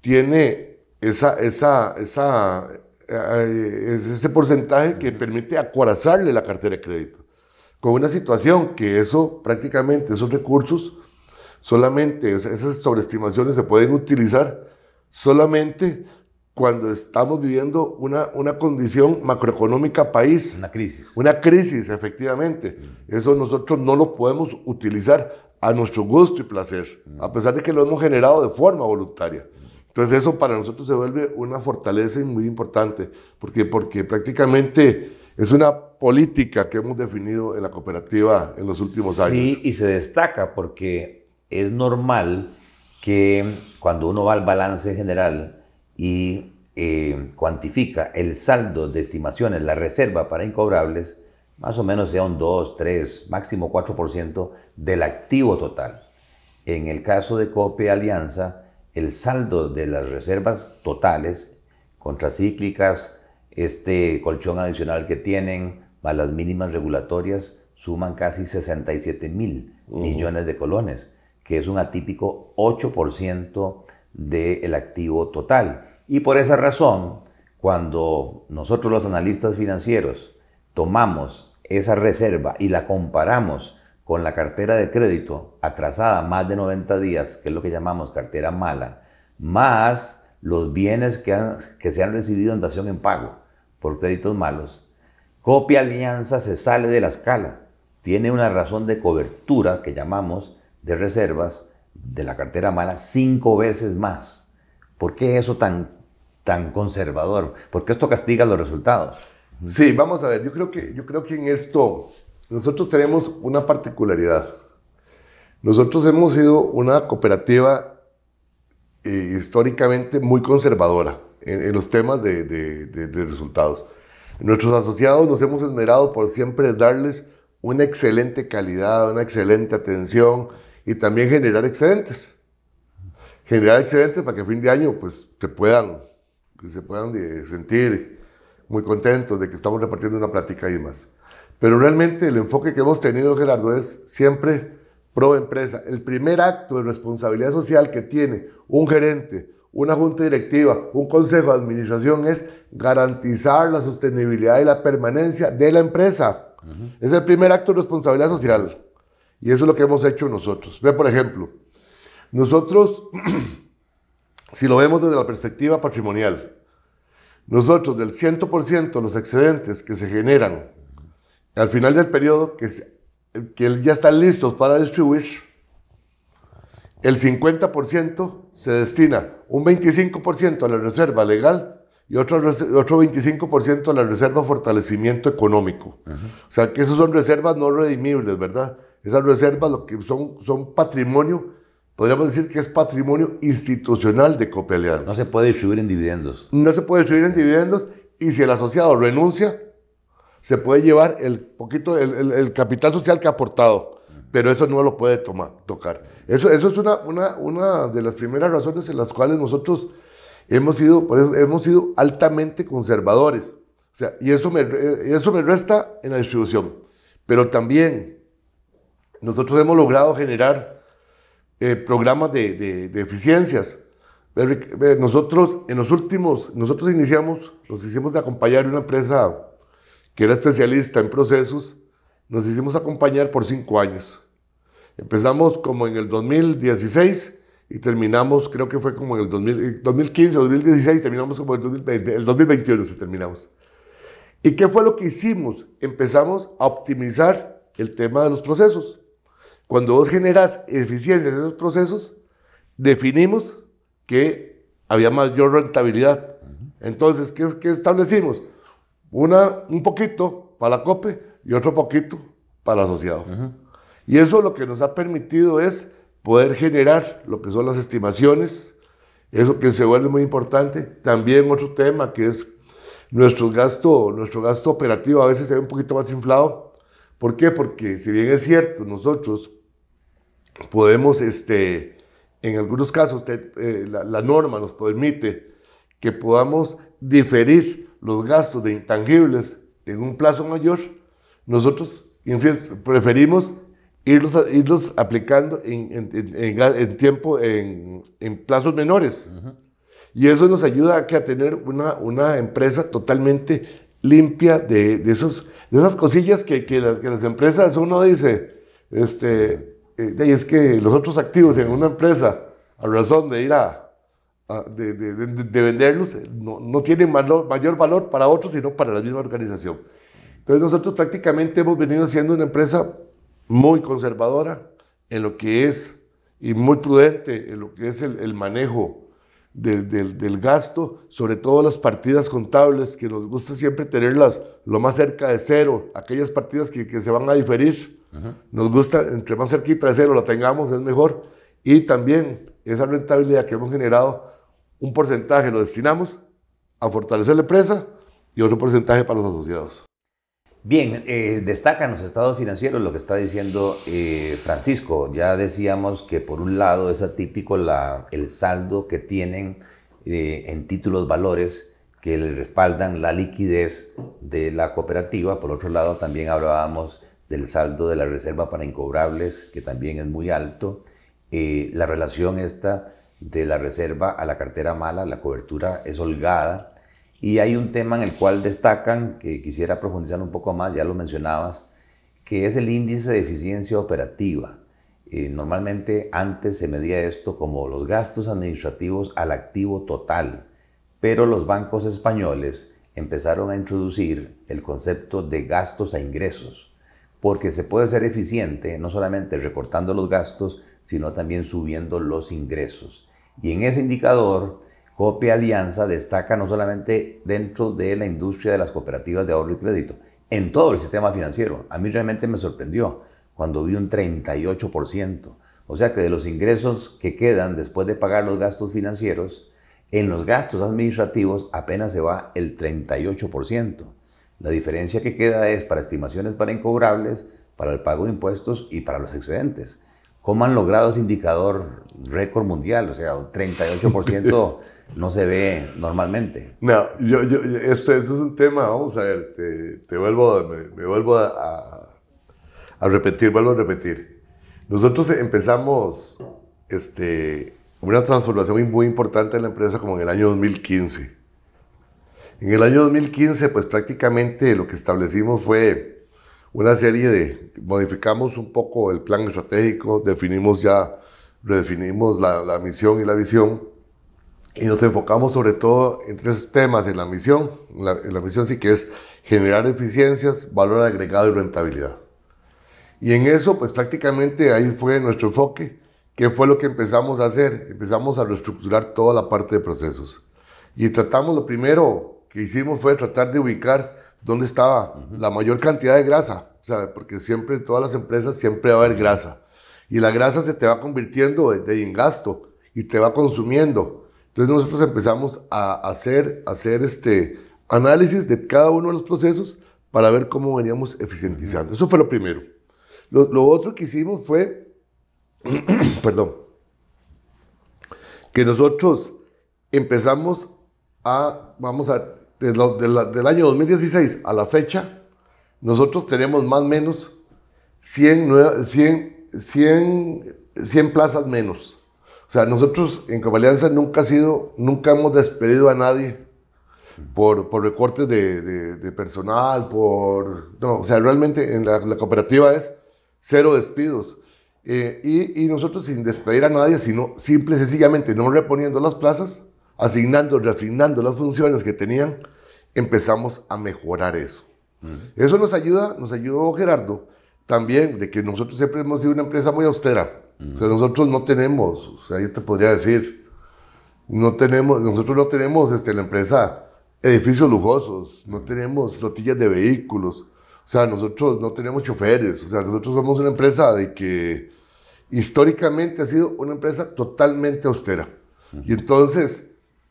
tiene esa, esa, esa, eh, ese porcentaje que permite acorazarle la cartera de crédito. Con una situación que eso prácticamente, esos recursos, solamente, esas sobreestimaciones se pueden utilizar solamente cuando estamos viviendo una, una condición macroeconómica país. Una crisis. Una crisis, efectivamente. Eso nosotros no lo podemos utilizar a nuestro gusto y placer, a pesar de que lo hemos generado de forma voluntaria. Entonces eso para nosotros se vuelve una fortaleza muy importante, porque, porque prácticamente es una política que hemos definido en la cooperativa en los últimos años. Sí, y se destaca porque es normal que cuando uno va al balance general, y eh, cuantifica el saldo de estimaciones, la reserva para incobrables, más o menos sea un 2, 3, máximo 4% del activo total. En el caso de COPE Alianza, el saldo de las reservas totales, contracíclicas, este colchón adicional que tienen, más las mínimas regulatorias, suman casi 67 mil millones de colones, que es un atípico 8% del activo total. Y por esa razón, cuando nosotros los analistas financieros tomamos esa reserva y la comparamos con la cartera de crédito atrasada más de 90 días, que es lo que llamamos cartera mala, más los bienes que, que se han recibido en dación en pago por créditos malos, Copia Alianza se sale de la escala. Tiene una razón de cobertura que llamamos de reservas de la cartera mala cinco veces más ¿Por qué eso tan, tan conservador? ¿Por qué esto castiga los resultados? Sí, vamos a ver, yo creo que, yo creo que en esto nosotros tenemos una particularidad. Nosotros hemos sido una cooperativa eh, históricamente muy conservadora en, los temas de, resultados. Nuestros asociados nos hemos esmerado por siempre darles una excelente calidad, una excelente atención y también generar excedentes. Generar excedentes para que a fin de año pues, se puedan, se puedan eh, sentir muy contentos de que estamos repartiendo una plática y demás. Pero realmente el enfoque que hemos tenido, Gerardo, es siempre pro empresa. El primer acto de responsabilidad social que tiene un gerente, una junta directiva, un consejo de administración es garantizar la sostenibilidad y la permanencia de la empresa. Es el primer acto de responsabilidad social. Y eso es lo que hemos hecho nosotros. Ve, por ejemplo, nosotros, si lo vemos desde la perspectiva patrimonial, nosotros del 100% de los excedentes que se generan al final del periodo, que, que ya están listos para distribuir, el 50% se destina un 25% a la reserva legal y otro, otro 25% a la reserva fortalecimiento económico. O sea, que esas son reservas no redimibles, ¿verdad? Esas reservas lo que son, son patrimonio, podríamos decir que es patrimonio institucional de Copealianza. No se puede distribuir en dividendos. No se puede distribuir en dividendos y si el asociado renuncia, se puede llevar el poquito, el, el, capital social que ha aportado, pero eso no lo puede tomar, tocar. Eso, eso es una, una, una de las primeras razones en las cuales nosotros hemos sido, hemos sido altamente conservadores. O sea, y eso me, eso me resta en la distribución. Pero también nosotros hemos logrado generar eh, programas de, de, eficiencias. Nosotros en los últimos, nosotros iniciamos, nos hicimos de acompañar una empresa que era especialista en procesos, nos hicimos acompañar por cinco años. Empezamos como en el 2016 y terminamos, creo que fue como en el 2015 o 2016, terminamos como en el 2020, el 2021 se terminamos. ¿Y qué fue lo que hicimos? Empezamos a optimizar el tema de los procesos. Cuando vos generas eficiencia en esos procesos, definimos que había mayor rentabilidad. Entonces, ¿qué, qué establecimos? Una, un poquito para la COPE y otro poquito para el asociado. Y eso lo que nos ha permitido es poder generar lo que son las estimaciones, eso que se vuelve muy importante. También otro tema que es nuestro gasto, nuestro gasto operativo a veces se ve un poquito más inflado. ¿Por qué? Porque si bien es cierto, nosotros podemos, este, en algunos casos, eh, la, la, norma nos permite que podamos diferir los gastos de intangibles en un plazo mayor, nosotros preferimos irlos, aplicando en, en, tiempo, en, plazos menores. Y eso nos ayuda a, que a tener una, una empresa totalmente limpia de, de, esos, de esas cosillas que, que, las empresas, uno dice, este, eh, es que los otros activos en una empresa, a razón de ir a, de, de, de, venderlos, no, no tienen mayor valor para otros, sino para la misma organización. Entonces nosotros prácticamente hemos venido siendo una empresa muy conservadora en lo que es y muy prudente en lo que es el, manejo del gasto, sobre todo las partidas contables, que nos gusta siempre tenerlas lo más cerca de cero, aquellas partidas que, que se van a diferir, nos gusta, entre más cerquita de cero la tengamos, es mejor, y también esa rentabilidad que hemos generado, un porcentaje lo destinamos a fortalecer la empresa y otro porcentaje para los asociados. Bien, eh, destacan los estados financieros lo que está diciendo eh, Francisco. Ya decíamos que por un lado es atípico el saldo que tienen eh, en títulos valores que le respaldan la liquidez de la cooperativa. Por otro lado, también hablábamos del saldo de la reserva para incobrables, que también es muy alto. la relación esta de la reserva a la cartera mala, la cobertura es holgada y hay un tema en el cual destacan, que quisiera profundizar un poco más, ya lo mencionabas, que es el índice de eficiencia operativa. Eh, normalmente antes se medía esto como los gastos administrativos al activo total, pero los bancos españoles empezaron a introducir el concepto de gastos a ingresos, porque se puede ser eficiente no solamente recortando los gastos, sino también subiendo los ingresos. Y en ese indicador Copia Alianza destaca no solamente dentro de la industria de las cooperativas de ahorro y crédito, en todo el sistema financiero. A mí realmente me sorprendió cuando vi un 38%. O sea que de los ingresos que quedan después de pagar los gastos financieros, en los gastos administrativos apenas se va el 38%. La diferencia que queda es para estimaciones para incobrables, para el pago de impuestos y para los excedentes. ¿Cómo han logrado ese indicador récord mundial? O sea, un 38% no se ve normalmente. No, yo, yo, esto, es un tema, vamos a ver, te, vuelvo, me, vuelvo a, a, repetir, vuelvo a repetir. Nosotros empezamos este, una transformación muy importante en la empresa como en el año 2015. En el año 2015, pues prácticamente lo que establecimos fue una serie de, modificamos un poco el plan estratégico, definimos ya, redefinimos la, la misión y la visión y nos enfocamos sobre todo en tres temas en la misión. En la, en la, misión sí que es generar eficiencias, valor agregado y rentabilidad. Y en eso, pues prácticamente ahí fue nuestro enfoque. ¿Qué fue lo que empezamos a hacer? Empezamos a reestructurar toda la parte de procesos. Y tratamos, lo primero que hicimos fue tratar de ubicar dónde estaba la mayor cantidad de grasa, o sea, porque siempre en todas las empresas siempre va a haber grasa. Y la grasa se te va convirtiendo de, en gasto y te va consumiendo. Entonces nosotros empezamos a hacer, hacer este análisis de cada uno de los procesos para ver cómo veníamos eficientizando. Eso fue lo primero. Lo, otro que hicimos fue, perdón, que nosotros empezamos a, vamos a del año 2016 a la fecha, nosotros tenemos más o menos 100, 100, 100, 100 plazas menos. O sea, nosotros en Copalianza nunca ha sido, nunca hemos despedido a nadie por, por recortes de, de, personal, por... No, o sea, realmente en la, cooperativa es cero despidos. Eh, y, y, nosotros sin despedir a nadie, sino simple y sencillamente no reponiendo las plazas, asignando, refinando las funciones que tenían, empezamos a mejorar eso. Eso nos ayuda, nos ayudó Gerardo, también de que nosotros siempre hemos sido una empresa muy austera. O sea, nosotros no tenemos, o sea, yo te podría decir, no tenemos, nosotros no tenemos este, la empresa edificios lujosos, no tenemos flotillas de vehículos, o sea, nosotros no tenemos choferes, o sea, nosotros somos una empresa de que históricamente ha sido una empresa totalmente austera. Y entonces,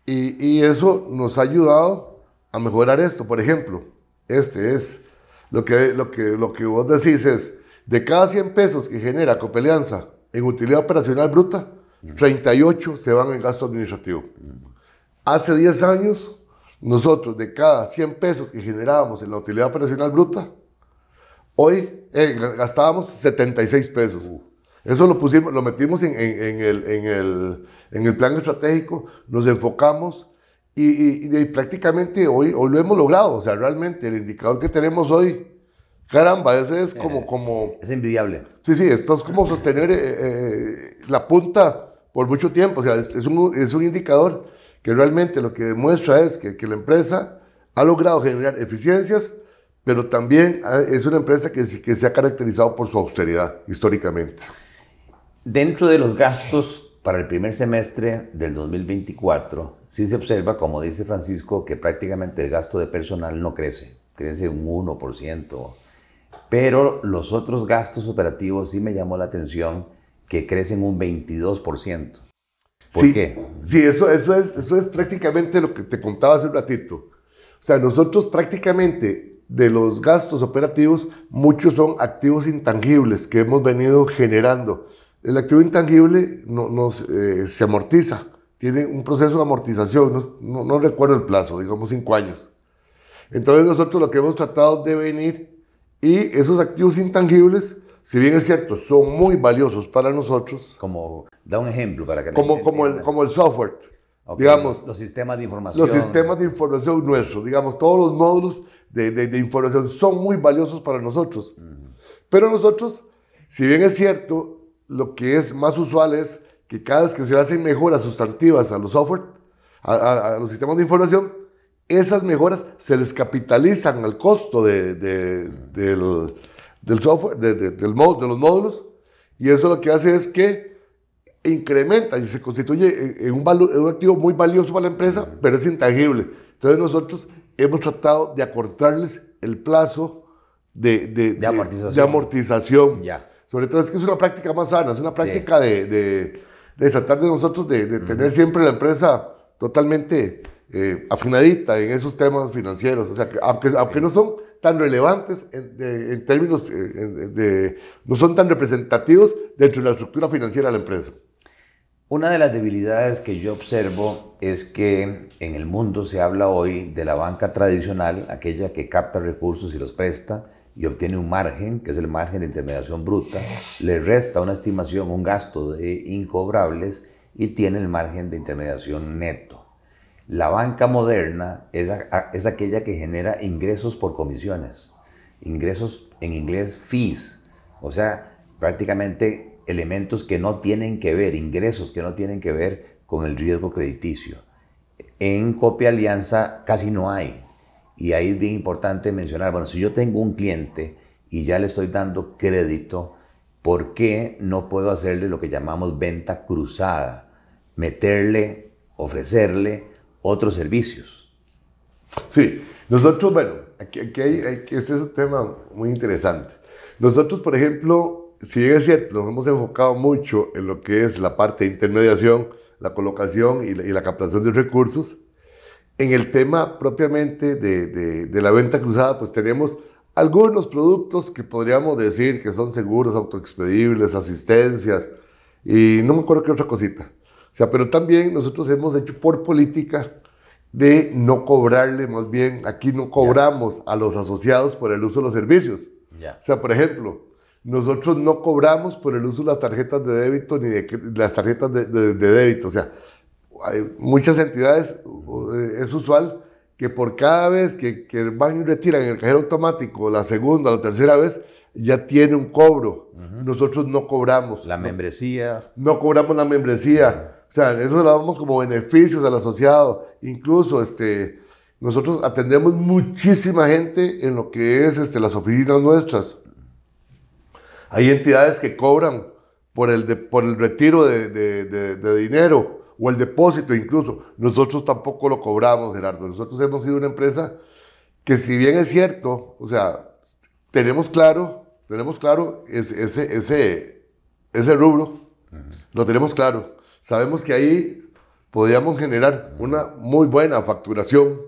y, eso nos ha ayudado a mejorar esto. Por ejemplo, este es lo que, lo que, lo que vos decís es, de cada 100 pesos que genera Copelianza en utilidad operacional bruta, 38 se van en gasto administrativo. Hace 10 años, nosotros de cada 100 pesos que generábamos en la utilidad operacional bruta, hoy eh, gastábamos 76 pesos. Eso lo pusimos, lo metimos en, en, el, en, el, en, el, plan estratégico, nos enfocamos y, y, prácticamente hoy, hoy lo hemos logrado. O sea, realmente el indicador que tenemos hoy, caramba, ese es como... Eh, como es envidiable. Sí, sí, esto es como sostener eh, eh, la punta por mucho tiempo. O sea, es, es, un, es un indicador que realmente lo que demuestra es que, que la empresa ha logrado generar eficiencias, pero también es una empresa que, que se ha caracterizado por su austeridad históricamente. Dentro de los gastos para el primer semestre del 2024, sí se observa, como dice Francisco, que prácticamente el gasto de personal no crece, crece un 1%, pero los otros gastos operativos sí me llamó la atención que crecen un 22%. ¿Por qué? Sí, eso, eso, es, eso es prácticamente lo que te contaba hace un ratito. O sea, nosotros prácticamente de los gastos operativos, muchos son activos intangibles que hemos venido generando el activo intangible no, eh, se amortiza, tiene un proceso de amortización, no, recuerdo el plazo, digamos cinco años. Entonces nosotros lo que hemos tratado de venir y esos activos intangibles, si bien es cierto, son muy valiosos para nosotros. Como, da un ejemplo para que Como, como, el, como el software. digamos, los, sistemas de información. Los sistemas de información nuestros, digamos, todos los módulos de, de, información son muy valiosos para nosotros. Pero nosotros, si bien es cierto, lo que es más usual es que cada vez que se hacen mejoras sustantivas a los software, a, los sistemas de información, esas mejoras se les capitalizan al costo de, del, software, de, los módulos, y eso lo que hace es que incrementa y se constituye en un, un activo muy valioso para la empresa, pero es intangible. Entonces nosotros hemos tratado de acortarles el plazo de, de, amortización. De amortización. Ya. Sobre todo es que es una práctica más sana, es una práctica de, de, tratar de nosotros de, tener siempre la empresa totalmente eh, afinadita en esos temas financieros. O sea, que aunque, aunque no son tan relevantes en, términos, eh, de, no son tan representativos dentro de la estructura financiera de la empresa. Una de las debilidades que yo observo es que en el mundo se habla hoy de la banca tradicional, aquella que capta recursos y los presta y obtiene un margen, que es el margen de intermediación bruta, le resta una estimación, un gasto de incobrables y tiene el margen de intermediación neto. La banca moderna es, aquella que genera ingresos por comisiones, ingresos en inglés fees, o sea, prácticamente elementos que no tienen que ver, ingresos que no tienen que ver con el riesgo crediticio. En copia alianza casi no hay. Y ahí es bien importante mencionar, bueno, si yo tengo un cliente y ya le estoy dando crédito, ¿por qué no puedo hacerle lo que llamamos venta cruzada? Meterle, ofrecerle otros servicios. Sí, nosotros, bueno, aquí, hay, este es un tema muy interesante. Nosotros, por ejemplo, si bien es cierto, nos hemos enfocado mucho en lo que es la parte de intermediación, la colocación y la, captación de recursos, en el tema propiamente de, de, la venta cruzada, pues tenemos algunos productos que podríamos decir que son seguros, autoexpedibles, asistencias, y no me acuerdo qué otra cosita. Sea, pero también nosotros hemos hecho por política de no cobrarle, más bien aquí no cobramos a los asociados por el uso de los servicios. O sea, por ejemplo, nosotros no cobramos por el uso de las tarjetas de débito ni de las tarjetas de, débito. O sea, hay muchas entidades, eh, es usual que por cada vez que, que van y retiran el cajero automático, la segunda o la tercera vez, ya tiene un cobro. Nosotros no cobramos. La membresía. No, cobramos la membresía. O sea, eso lo damos como beneficios al asociado. Incluso este, nosotros atendemos muchísima gente en lo que es este, las oficinas nuestras. Hay entidades que cobran por el, por el retiro de, dinero o el depósito incluso. Nosotros tampoco lo cobramos, Gerardo. Nosotros hemos sido una empresa que si bien es cierto, o sea, tenemos claro, tenemos claro ese, ese, ese, rubro, lo tenemos claro. Sabemos que ahí podríamos generar una muy buena facturación,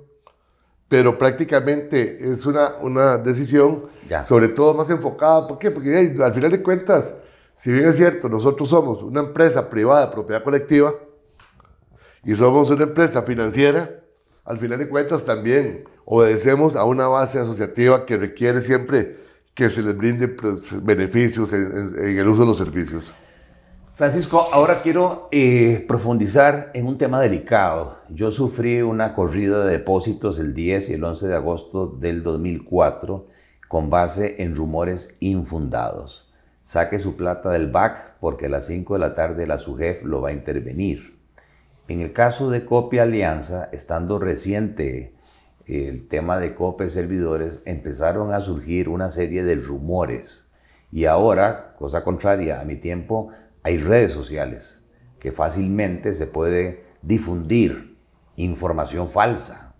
pero prácticamente es una, una decisión sobre todo más enfocada. ¿Por qué? Porque al final de cuentas, si bien es cierto, nosotros somos una empresa privada de propiedad colectiva y somos una empresa financiera, al final de cuentas también obedecemos a una base asociativa que requiere siempre que se les brinde pues, beneficios en el uso de los servicios. Francisco, ahora quiero eh, profundizar en un tema delicado. Yo sufrí una corrida de depósitos el 10 y el 11 de agosto del 2004 con base en rumores infundados. Saque su plata del BAC porque a las 5 de la tarde la SUGEF lo va a intervenir. En el caso de Copia Alianza, estando reciente el tema de Copia Servidores, empezaron a surgir una serie de rumores. Y ahora, cosa contraria a mi tiempo, hay redes sociales que fácilmente se puede difundir información falsa.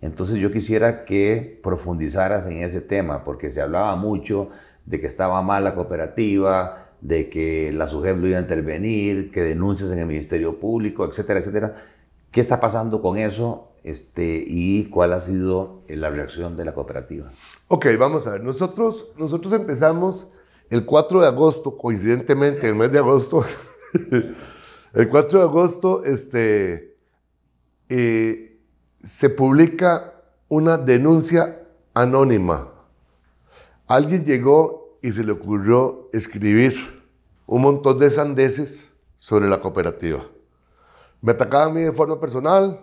Entonces yo quisiera que profundizaras en ese tema, porque se hablaba mucho de que estaba mal la cooperativa, de que la SUGEP iba a intervenir, que denuncias en el Ministerio Público, etcétera, etcétera. ¿Qué está pasando con eso este, y cuál ha sido la reacción de la cooperativa? Ok, vamos a ver. Nosotros, nosotros empezamos el 4 de agosto, coincidentemente, el mes de agosto, el 4 de agosto, este, eh, se publica una denuncia anónima. Alguien llegó y se le ocurrió escribir un montón de sandeces sobre la cooperativa. Me atacaba a mí de forma personal,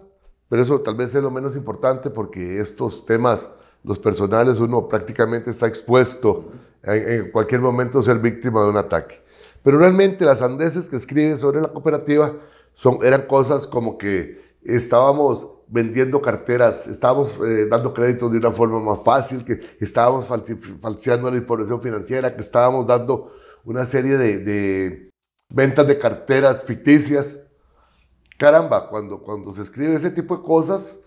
pero eso tal vez es lo menos importante porque estos temas, los personales, uno prácticamente está expuesto en, cualquier momento ser víctima de un ataque. Pero realmente las andeses que escriben sobre la cooperativa son, eran cosas como que estábamos vendiendo carteras, estábamos eh, dando créditos de una forma más fácil, que estábamos falseando la información financiera, que estábamos dando una serie de, ventas de carteras ficticias. Caramba, cuando, cuando se escribe ese tipo de cosas,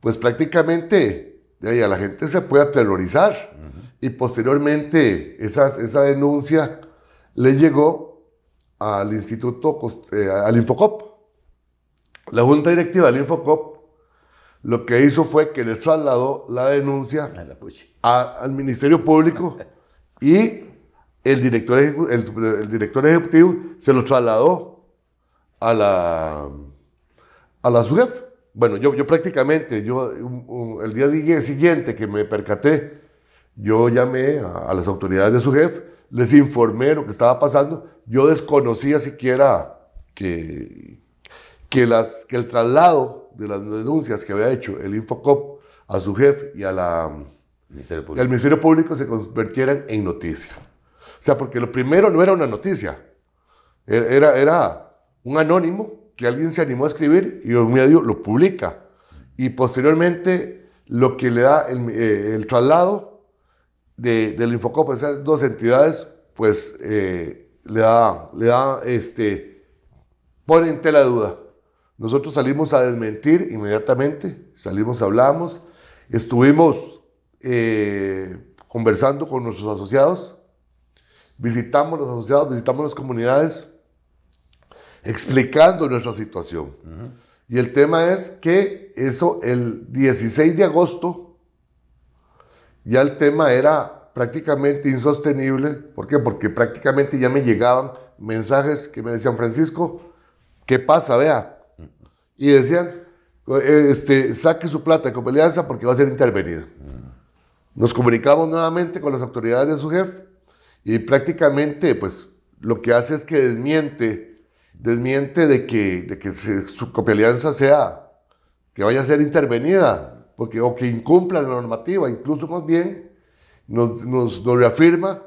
pues prácticamente de a la gente se puede aterrorizar. Y posteriormente esas, esa denuncia le llegó al Instituto, eh, al Infocop. La Junta Directiva del Infocop lo que hizo fue que le trasladó la denuncia al Ministerio Público y el director, el, director ejecutivo se lo trasladó a la, a la SUGEF. Bueno, yo, yo prácticamente, yo, el día siguiente que me percaté, yo llamé a, las autoridades de SUGEF, les informé lo que estaba pasando. Yo desconocía siquiera que, que, las, que el traslado de las denuncias que había hecho el Infocop a su jefe y a la, Ministerio al Ministerio Público se convirtieran en noticia. O sea, porque lo primero no era una noticia, era, era un anónimo que alguien se animó a escribir y un medio lo publica. Y posteriormente lo que le da el, eh, traslado de, del Infocop a esas dos entidades, pues eh, le da, le da este, pone en tela de duda nosotros salimos a desmentir inmediatamente, salimos, hablamos, estuvimos eh, conversando con nuestros asociados, visitamos los asociados, visitamos las comunidades, explicando nuestra situación. Y el tema es que eso, el 16 de agosto, ya el tema era prácticamente insostenible. ¿Por qué? Porque prácticamente ya me llegaban mensajes que me decían, Francisco, ¿qué pasa? Vea, y decían, eh, este, saque su plata de Copelianza porque va a ser intervenida. Nos comunicamos nuevamente con las autoridades de su jefe y prácticamente pues lo que hace es que desmiente, desmiente de que, de que su Copelianza sea, que vaya a ser intervenida, porque, o que incumpla la normativa, incluso más bien nos, nos, nos reafirma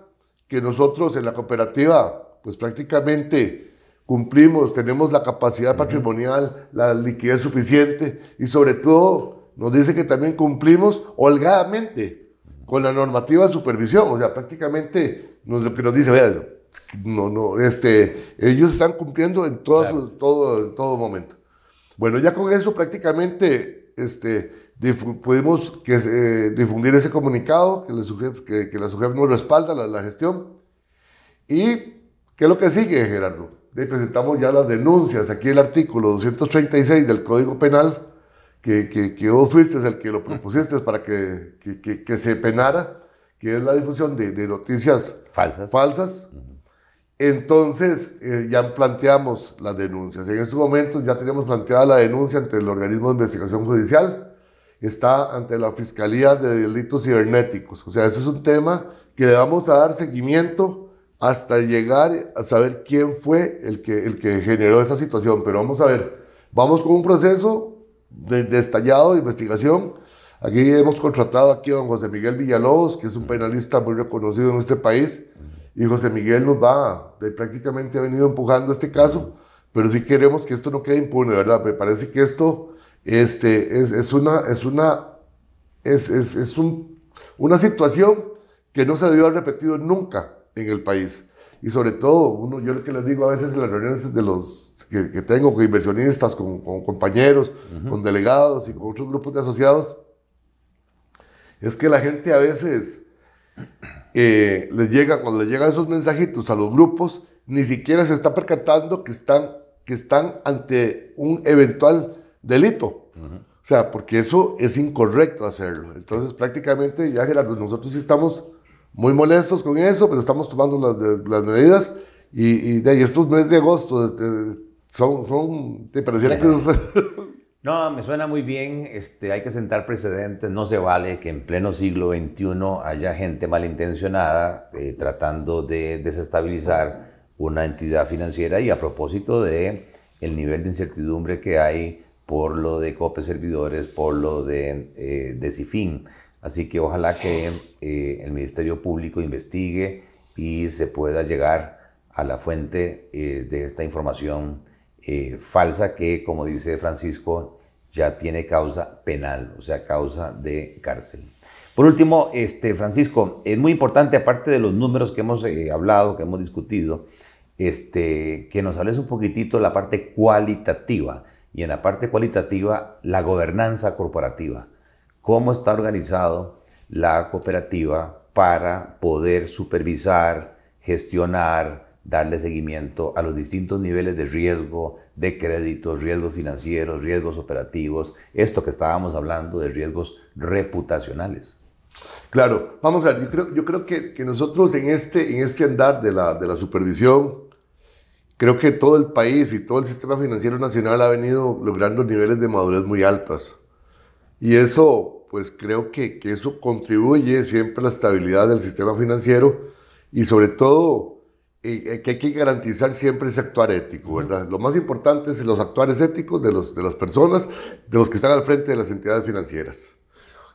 que nosotros en la cooperativa pues prácticamente cumplimos, tenemos la capacidad patrimonial, la liquidez suficiente y sobre todo nos dice que también cumplimos holgadamente con la normativa de supervisión. O sea, prácticamente nos, lo que nos dice, vean, no, no, este, ellos están cumpliendo en todo, todo, en todo momento. Bueno, ya con eso prácticamente este, pudimos que, eh, difundir ese comunicado, que, que, que la SUGEF nos respalda la, la gestión. ¿Y qué es lo que sigue, Gerardo? presentamos ya las denuncias. Aquí el artículo 236 del Código Penal, que, que, que vos fuiste el que lo propusiste para que, que, que, se penara, que es la difusión de, de noticias falsas. falsas. Entonces eh, ya planteamos las denuncias. En estos momentos ya tenemos planteada la denuncia ante el organismo de investigación judicial. Está ante la Fiscalía de Delitos Cibernéticos. O sea, ese es un tema que le vamos a dar seguimiento hasta llegar a saber quién fue el que, el que generó esa situación. Pero vamos a ver, vamos con un proceso de, de estallado de investigación. Aquí hemos contratado aquí a don José Miguel Villalobos, que es un penalista muy reconocido en este país, y José Miguel nos va, de, prácticamente ha venido empujando este caso, pero sí queremos que esto no quede impune, ¿verdad? Me parece que esto este, es, es una, es una, es, es, es un, una situación que no se debió haber repetido nunca en el país. Y sobre todo, uno, yo lo que les digo a veces en las reuniones de los que, que tengo con inversionistas, con, con compañeros, con delegados y con otros grupos de asociados, es que la gente a veces eh, les llega, cuando les llegan esos mensajitos a los grupos, ni siquiera se está percatando que están, que están ante un eventual delito. O sea, porque eso es incorrecto hacerlo. Entonces, prácticamente, ya Gerardo, nosotros sí estamos muy molestos con eso, pero estamos tomando las, las medidas y, de ahí estos meses de agosto este, son, son, te pareciera que... No, me suena muy bien, este, hay que sentar precedentes, no se vale que en pleno siglo XXI haya gente malintencionada eh, tratando de desestabilizar una entidad financiera y a propósito de el nivel de incertidumbre que hay por lo de COPE servidores, por lo de, eh, de CIFIN. Así que ojalá que eh, el Ministerio Público investigue y se pueda llegar a la fuente de esta información eh, falsa que, como dice Francisco, ya tiene causa penal, o sea, causa de cárcel. Por último, este, Francisco, es muy importante, aparte de los números que hemos hablado, que hemos discutido, este, que nos hables un poquitito de la parte cualitativa y en la parte cualitativa la gobernanza corporativa. ¿Cómo está organizado la cooperativa para poder supervisar, gestionar, darle seguimiento a los distintos niveles de riesgo, de créditos, riesgos financieros, riesgos operativos, esto que estábamos hablando de riesgos reputacionales. Claro, vamos a ver, yo creo, yo creo que, que, nosotros en este, en este andar de la, de la supervisión, creo que todo el país y todo el sistema financiero nacional ha venido logrando niveles de madurez muy altas. Y eso, pues creo que, que eso contribuye siempre a la estabilidad del sistema financiero y sobre todo que hay que garantizar siempre ese actuar ético, ¿verdad? Lo más importante es los actuares éticos de, los, de las personas, de los que están al frente de las entidades financieras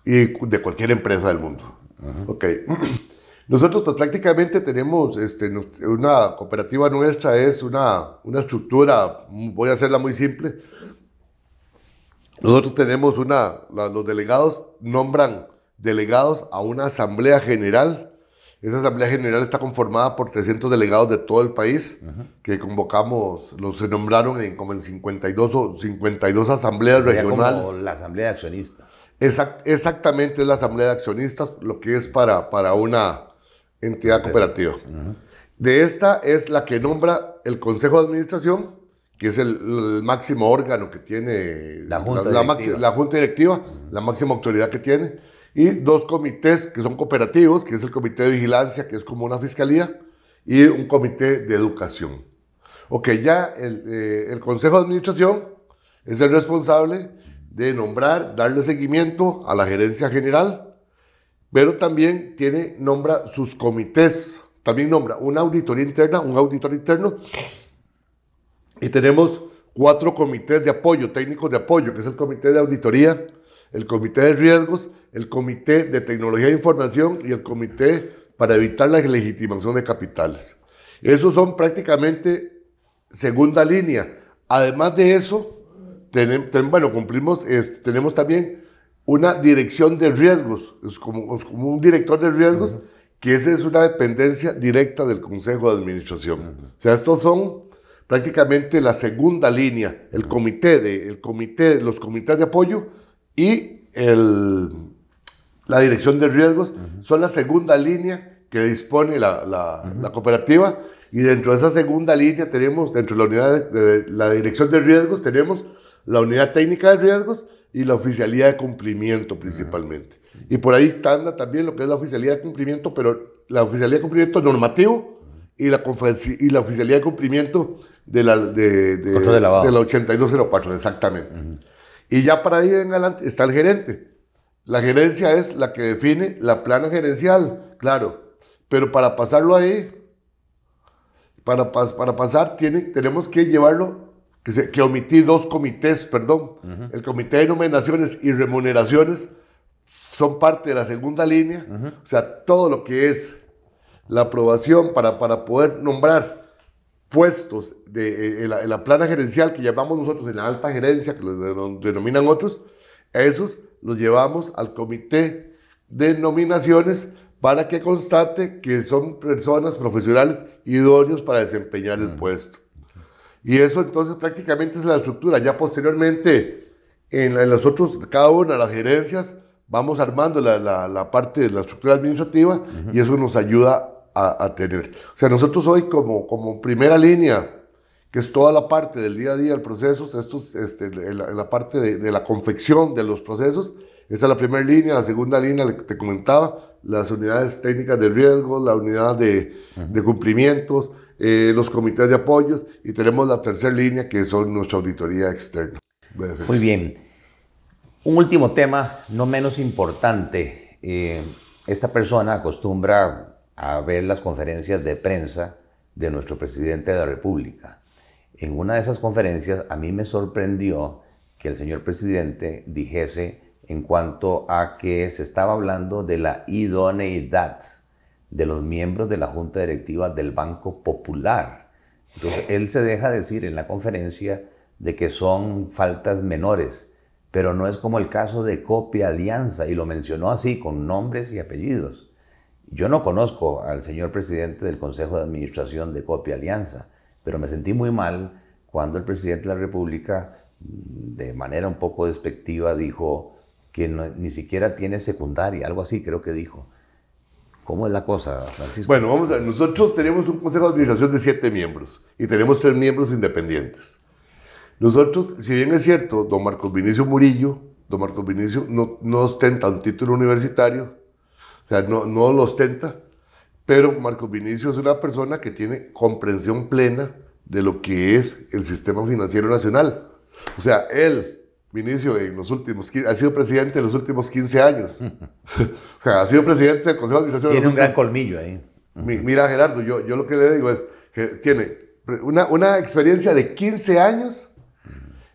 y de cualquier empresa del mundo. Ok. Nosotros pues, prácticamente tenemos este, una cooperativa nuestra, es una, una estructura, voy a hacerla muy simple. Nosotros tenemos una, los delegados nombran delegados a una asamblea general esa Asamblea General está conformada por 300 delegados de todo el país que convocamos, los se nombraron en como en 52, o 52 asambleas regionales. Como la Asamblea de Accionistas. exactamente es la Asamblea de Accionistas, lo que es para, para una entidad cooperativa. De esta es la que nombra el Consejo de Administración, que es el, máximo órgano que tiene la Junta Directiva, la, junta directiva la máxima autoridad que tiene y dos comités que son cooperativos, que es el comité de vigilancia, que es como una fiscalía, y un comité de educación. Ok, ya el, eh, el Consejo de Administración es el responsable de nombrar, darle seguimiento a la gerencia general, pero también tiene, nombra sus comités, también nombra una auditoría interna, un auditor interno, y tenemos cuatro comités de apoyo, técnicos de apoyo, que es el comité de auditoría, el comité de riesgos, el comité de tecnología de información y el comité para evitar la legitimación de capitales. Esos son prácticamente segunda línea. Además de eso, tenemos, bueno, cumplimos, tenemos también una dirección de riesgos, es como, un director de riesgos, que esa es una dependencia directa del Consejo de Administración. O sea, estos son prácticamente la segunda línea, el comité, de, el comité, los comités de apoyo y el, la dirección de riesgos son la segunda línea que dispone la, la, cooperativa. Y dentro de esa segunda línea tenemos, dentro de la unidad de, la dirección de riesgos, tenemos la unidad técnica de riesgos y la oficialía de cumplimiento principalmente. Y por ahí anda también lo que es la oficialía de cumplimiento, pero la oficialía de cumplimiento normativo y la, y la oficialía de cumplimiento de la, de, de, de la 8204, exactamente. Y ya para ahí en adelante está el gerente. La gerencia es la que define la plana gerencial, claro. Pero para pasarlo ahí, para, para pasar, tiene, tenemos que llevarlo, que, se, que omitir dos comités, perdón. El comité de nominaciones y remuneraciones son parte de la segunda línea. O sea, todo lo que es la aprobación para, para poder nombrar puestos de, eh, en, la, plana gerencial que llamamos nosotros en la alta gerencia, que lo denominan otros, esos los llevamos al comité de nominaciones para que constate que son personas profesionales idóneos para desempeñar el puesto. Y eso entonces prácticamente es la estructura. Ya posteriormente, en, en los otros, cada una de las gerencias, vamos armando la, la, parte de la estructura administrativa y eso nos ayuda a, tener. O sea, nosotros hoy como, como primera línea, que es toda la parte del día a día del proceso, esto es este, en, la, parte de, de, la confección de los procesos, esa es la primera línea, la segunda línea, que te comentaba, las unidades técnicas de riesgo, la unidad de, de cumplimientos, eh, los comités de apoyos y tenemos la tercera línea que son nuestra auditoría externa. Muy bien. Un último tema, no menos importante. Eh, esta persona acostumbra a ver las conferencias de prensa de nuestro presidente de la República. En una de esas conferencias a mí me sorprendió que el señor presidente dijese en cuanto a que se estaba hablando de la idoneidad de los miembros de la Junta Directiva del Banco Popular. Entonces, él se deja decir en la conferencia de que son faltas menores, pero no es como el caso de Copia Alianza, y lo mencionó así, con nombres y apellidos Yo no conozco al señor presidente del Consejo de Administración de Copia Alianza, pero me sentí muy mal cuando el presidente de la República, de manera un poco despectiva, dijo que ni siquiera tiene secundaria, algo así creo que dijo. ¿Cómo es la cosa, Francisco? Bueno, vamos a ver. Nosotros tenemos un consejo de administración de siete miembros y tenemos tres miembros independientes. Nosotros, si bien es cierto, don Marcos Vinicio Murillo, don Marcos Vinicio no ostenta un título universitario, o sea, no, no lo ostenta, pero Marcos Vinicio es una persona que tiene comprensión plena de lo que es el sistema financiero nacional. O sea, él Vinicio en los últimos, ha sido presidente en los últimos 15 años. o sea, ha sido presidente del Consejo de Administración. Tiene un gran colmillo ahí. Mira, Gerardo, yo, yo lo que le digo es que tiene una, una experiencia de 15 años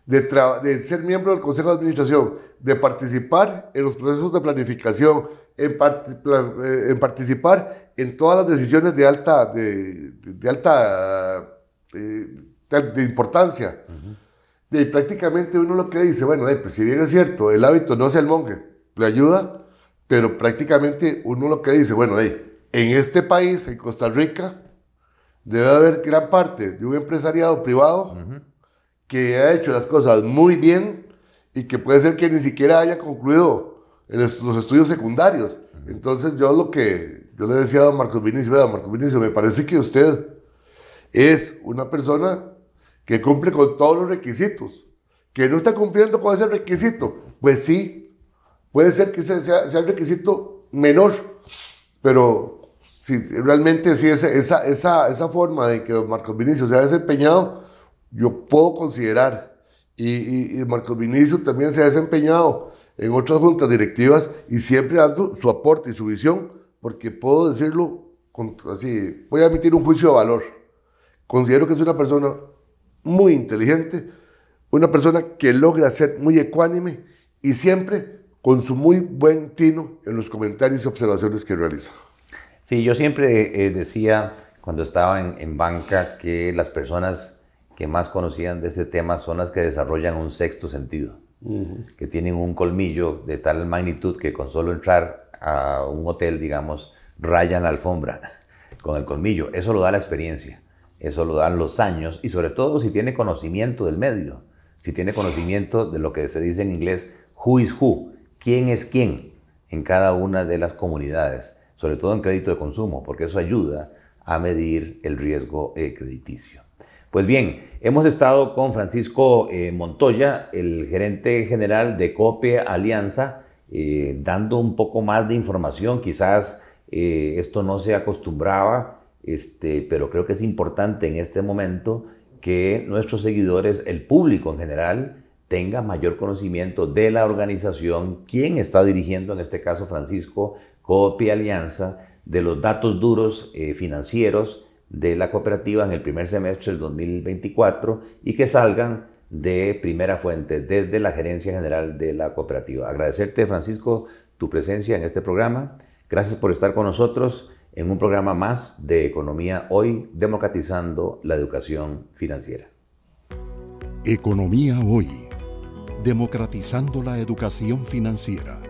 de, de, ser miembro del Consejo de Administración, de participar en los procesos de planificación, en, eh, en participar en todas las decisiones de alta, de, de alta eh, de, importancia. Y prácticamente uno lo que dice, bueno, pues si bien es cierto, el hábito no es el monje, le ayuda, pero prácticamente uno lo que dice, bueno, en este país, en Costa Rica, debe haber gran parte de un empresariado privado que ha hecho las cosas muy bien y que puede ser que ni siquiera haya concluido los estudios secundarios. Entonces yo lo que yo le decía a don Marcos Vinicio, don Marcos Vinicio, me parece que usted es una persona que cumple con todos los requisitos. Que no está cumpliendo con ese requisito, pues sí, puede ser que sea, sea, el requisito menor, pero si realmente si esa, esa, esa, esa forma de que don Marcos Vinicio se ha desempeñado, yo puedo considerar, y, y, Marcos Vinicio también se ha desempeñado en otras juntas directivas y siempre dando su aporte y su visión, porque puedo decirlo así, voy a emitir un juicio de valor. Considero que es una persona muy inteligente, una persona que logra ser muy ecuánime y siempre con su muy buen tino en los comentarios y observaciones que realiza. Sí, yo siempre eh, decía cuando estaba en, banca que las personas que más conocían de este tema son las que desarrollan un sexto sentido, que tienen un colmillo de tal magnitud que con solo entrar a un hotel, digamos, rayan la alfombra con el colmillo. Eso lo da la experiencia. Eso lo dan los años y sobre todo si tiene conocimiento del medio, si tiene conocimiento de lo que se dice en inglés who is who, quién es quién en cada una de las comunidades, sobre todo en crédito de consumo, porque eso ayuda a medir el riesgo eh, crediticio. Pues bien, hemos estado con Francisco eh, Montoya, el gerente general de COPE Alianza, eh, dando un poco más de información. Quizás esto no se acostumbraba este, pero creo que es importante en este momento que nuestros seguidores, el público en general, tenga mayor conocimiento de la organización, quién está dirigiendo, en este caso Francisco, Copia Alianza, de los datos duros eh, financieros de la cooperativa en el primer semestre del 2024 y que salgan de primera fuente desde la gerencia general de la cooperativa. Agradecerte, Francisco, tu presencia en este programa. Gracias por estar con nosotros en un programa más de Economía Hoy, democratizando la educación financiera. Economía Hoy, democratizando la educación financiera.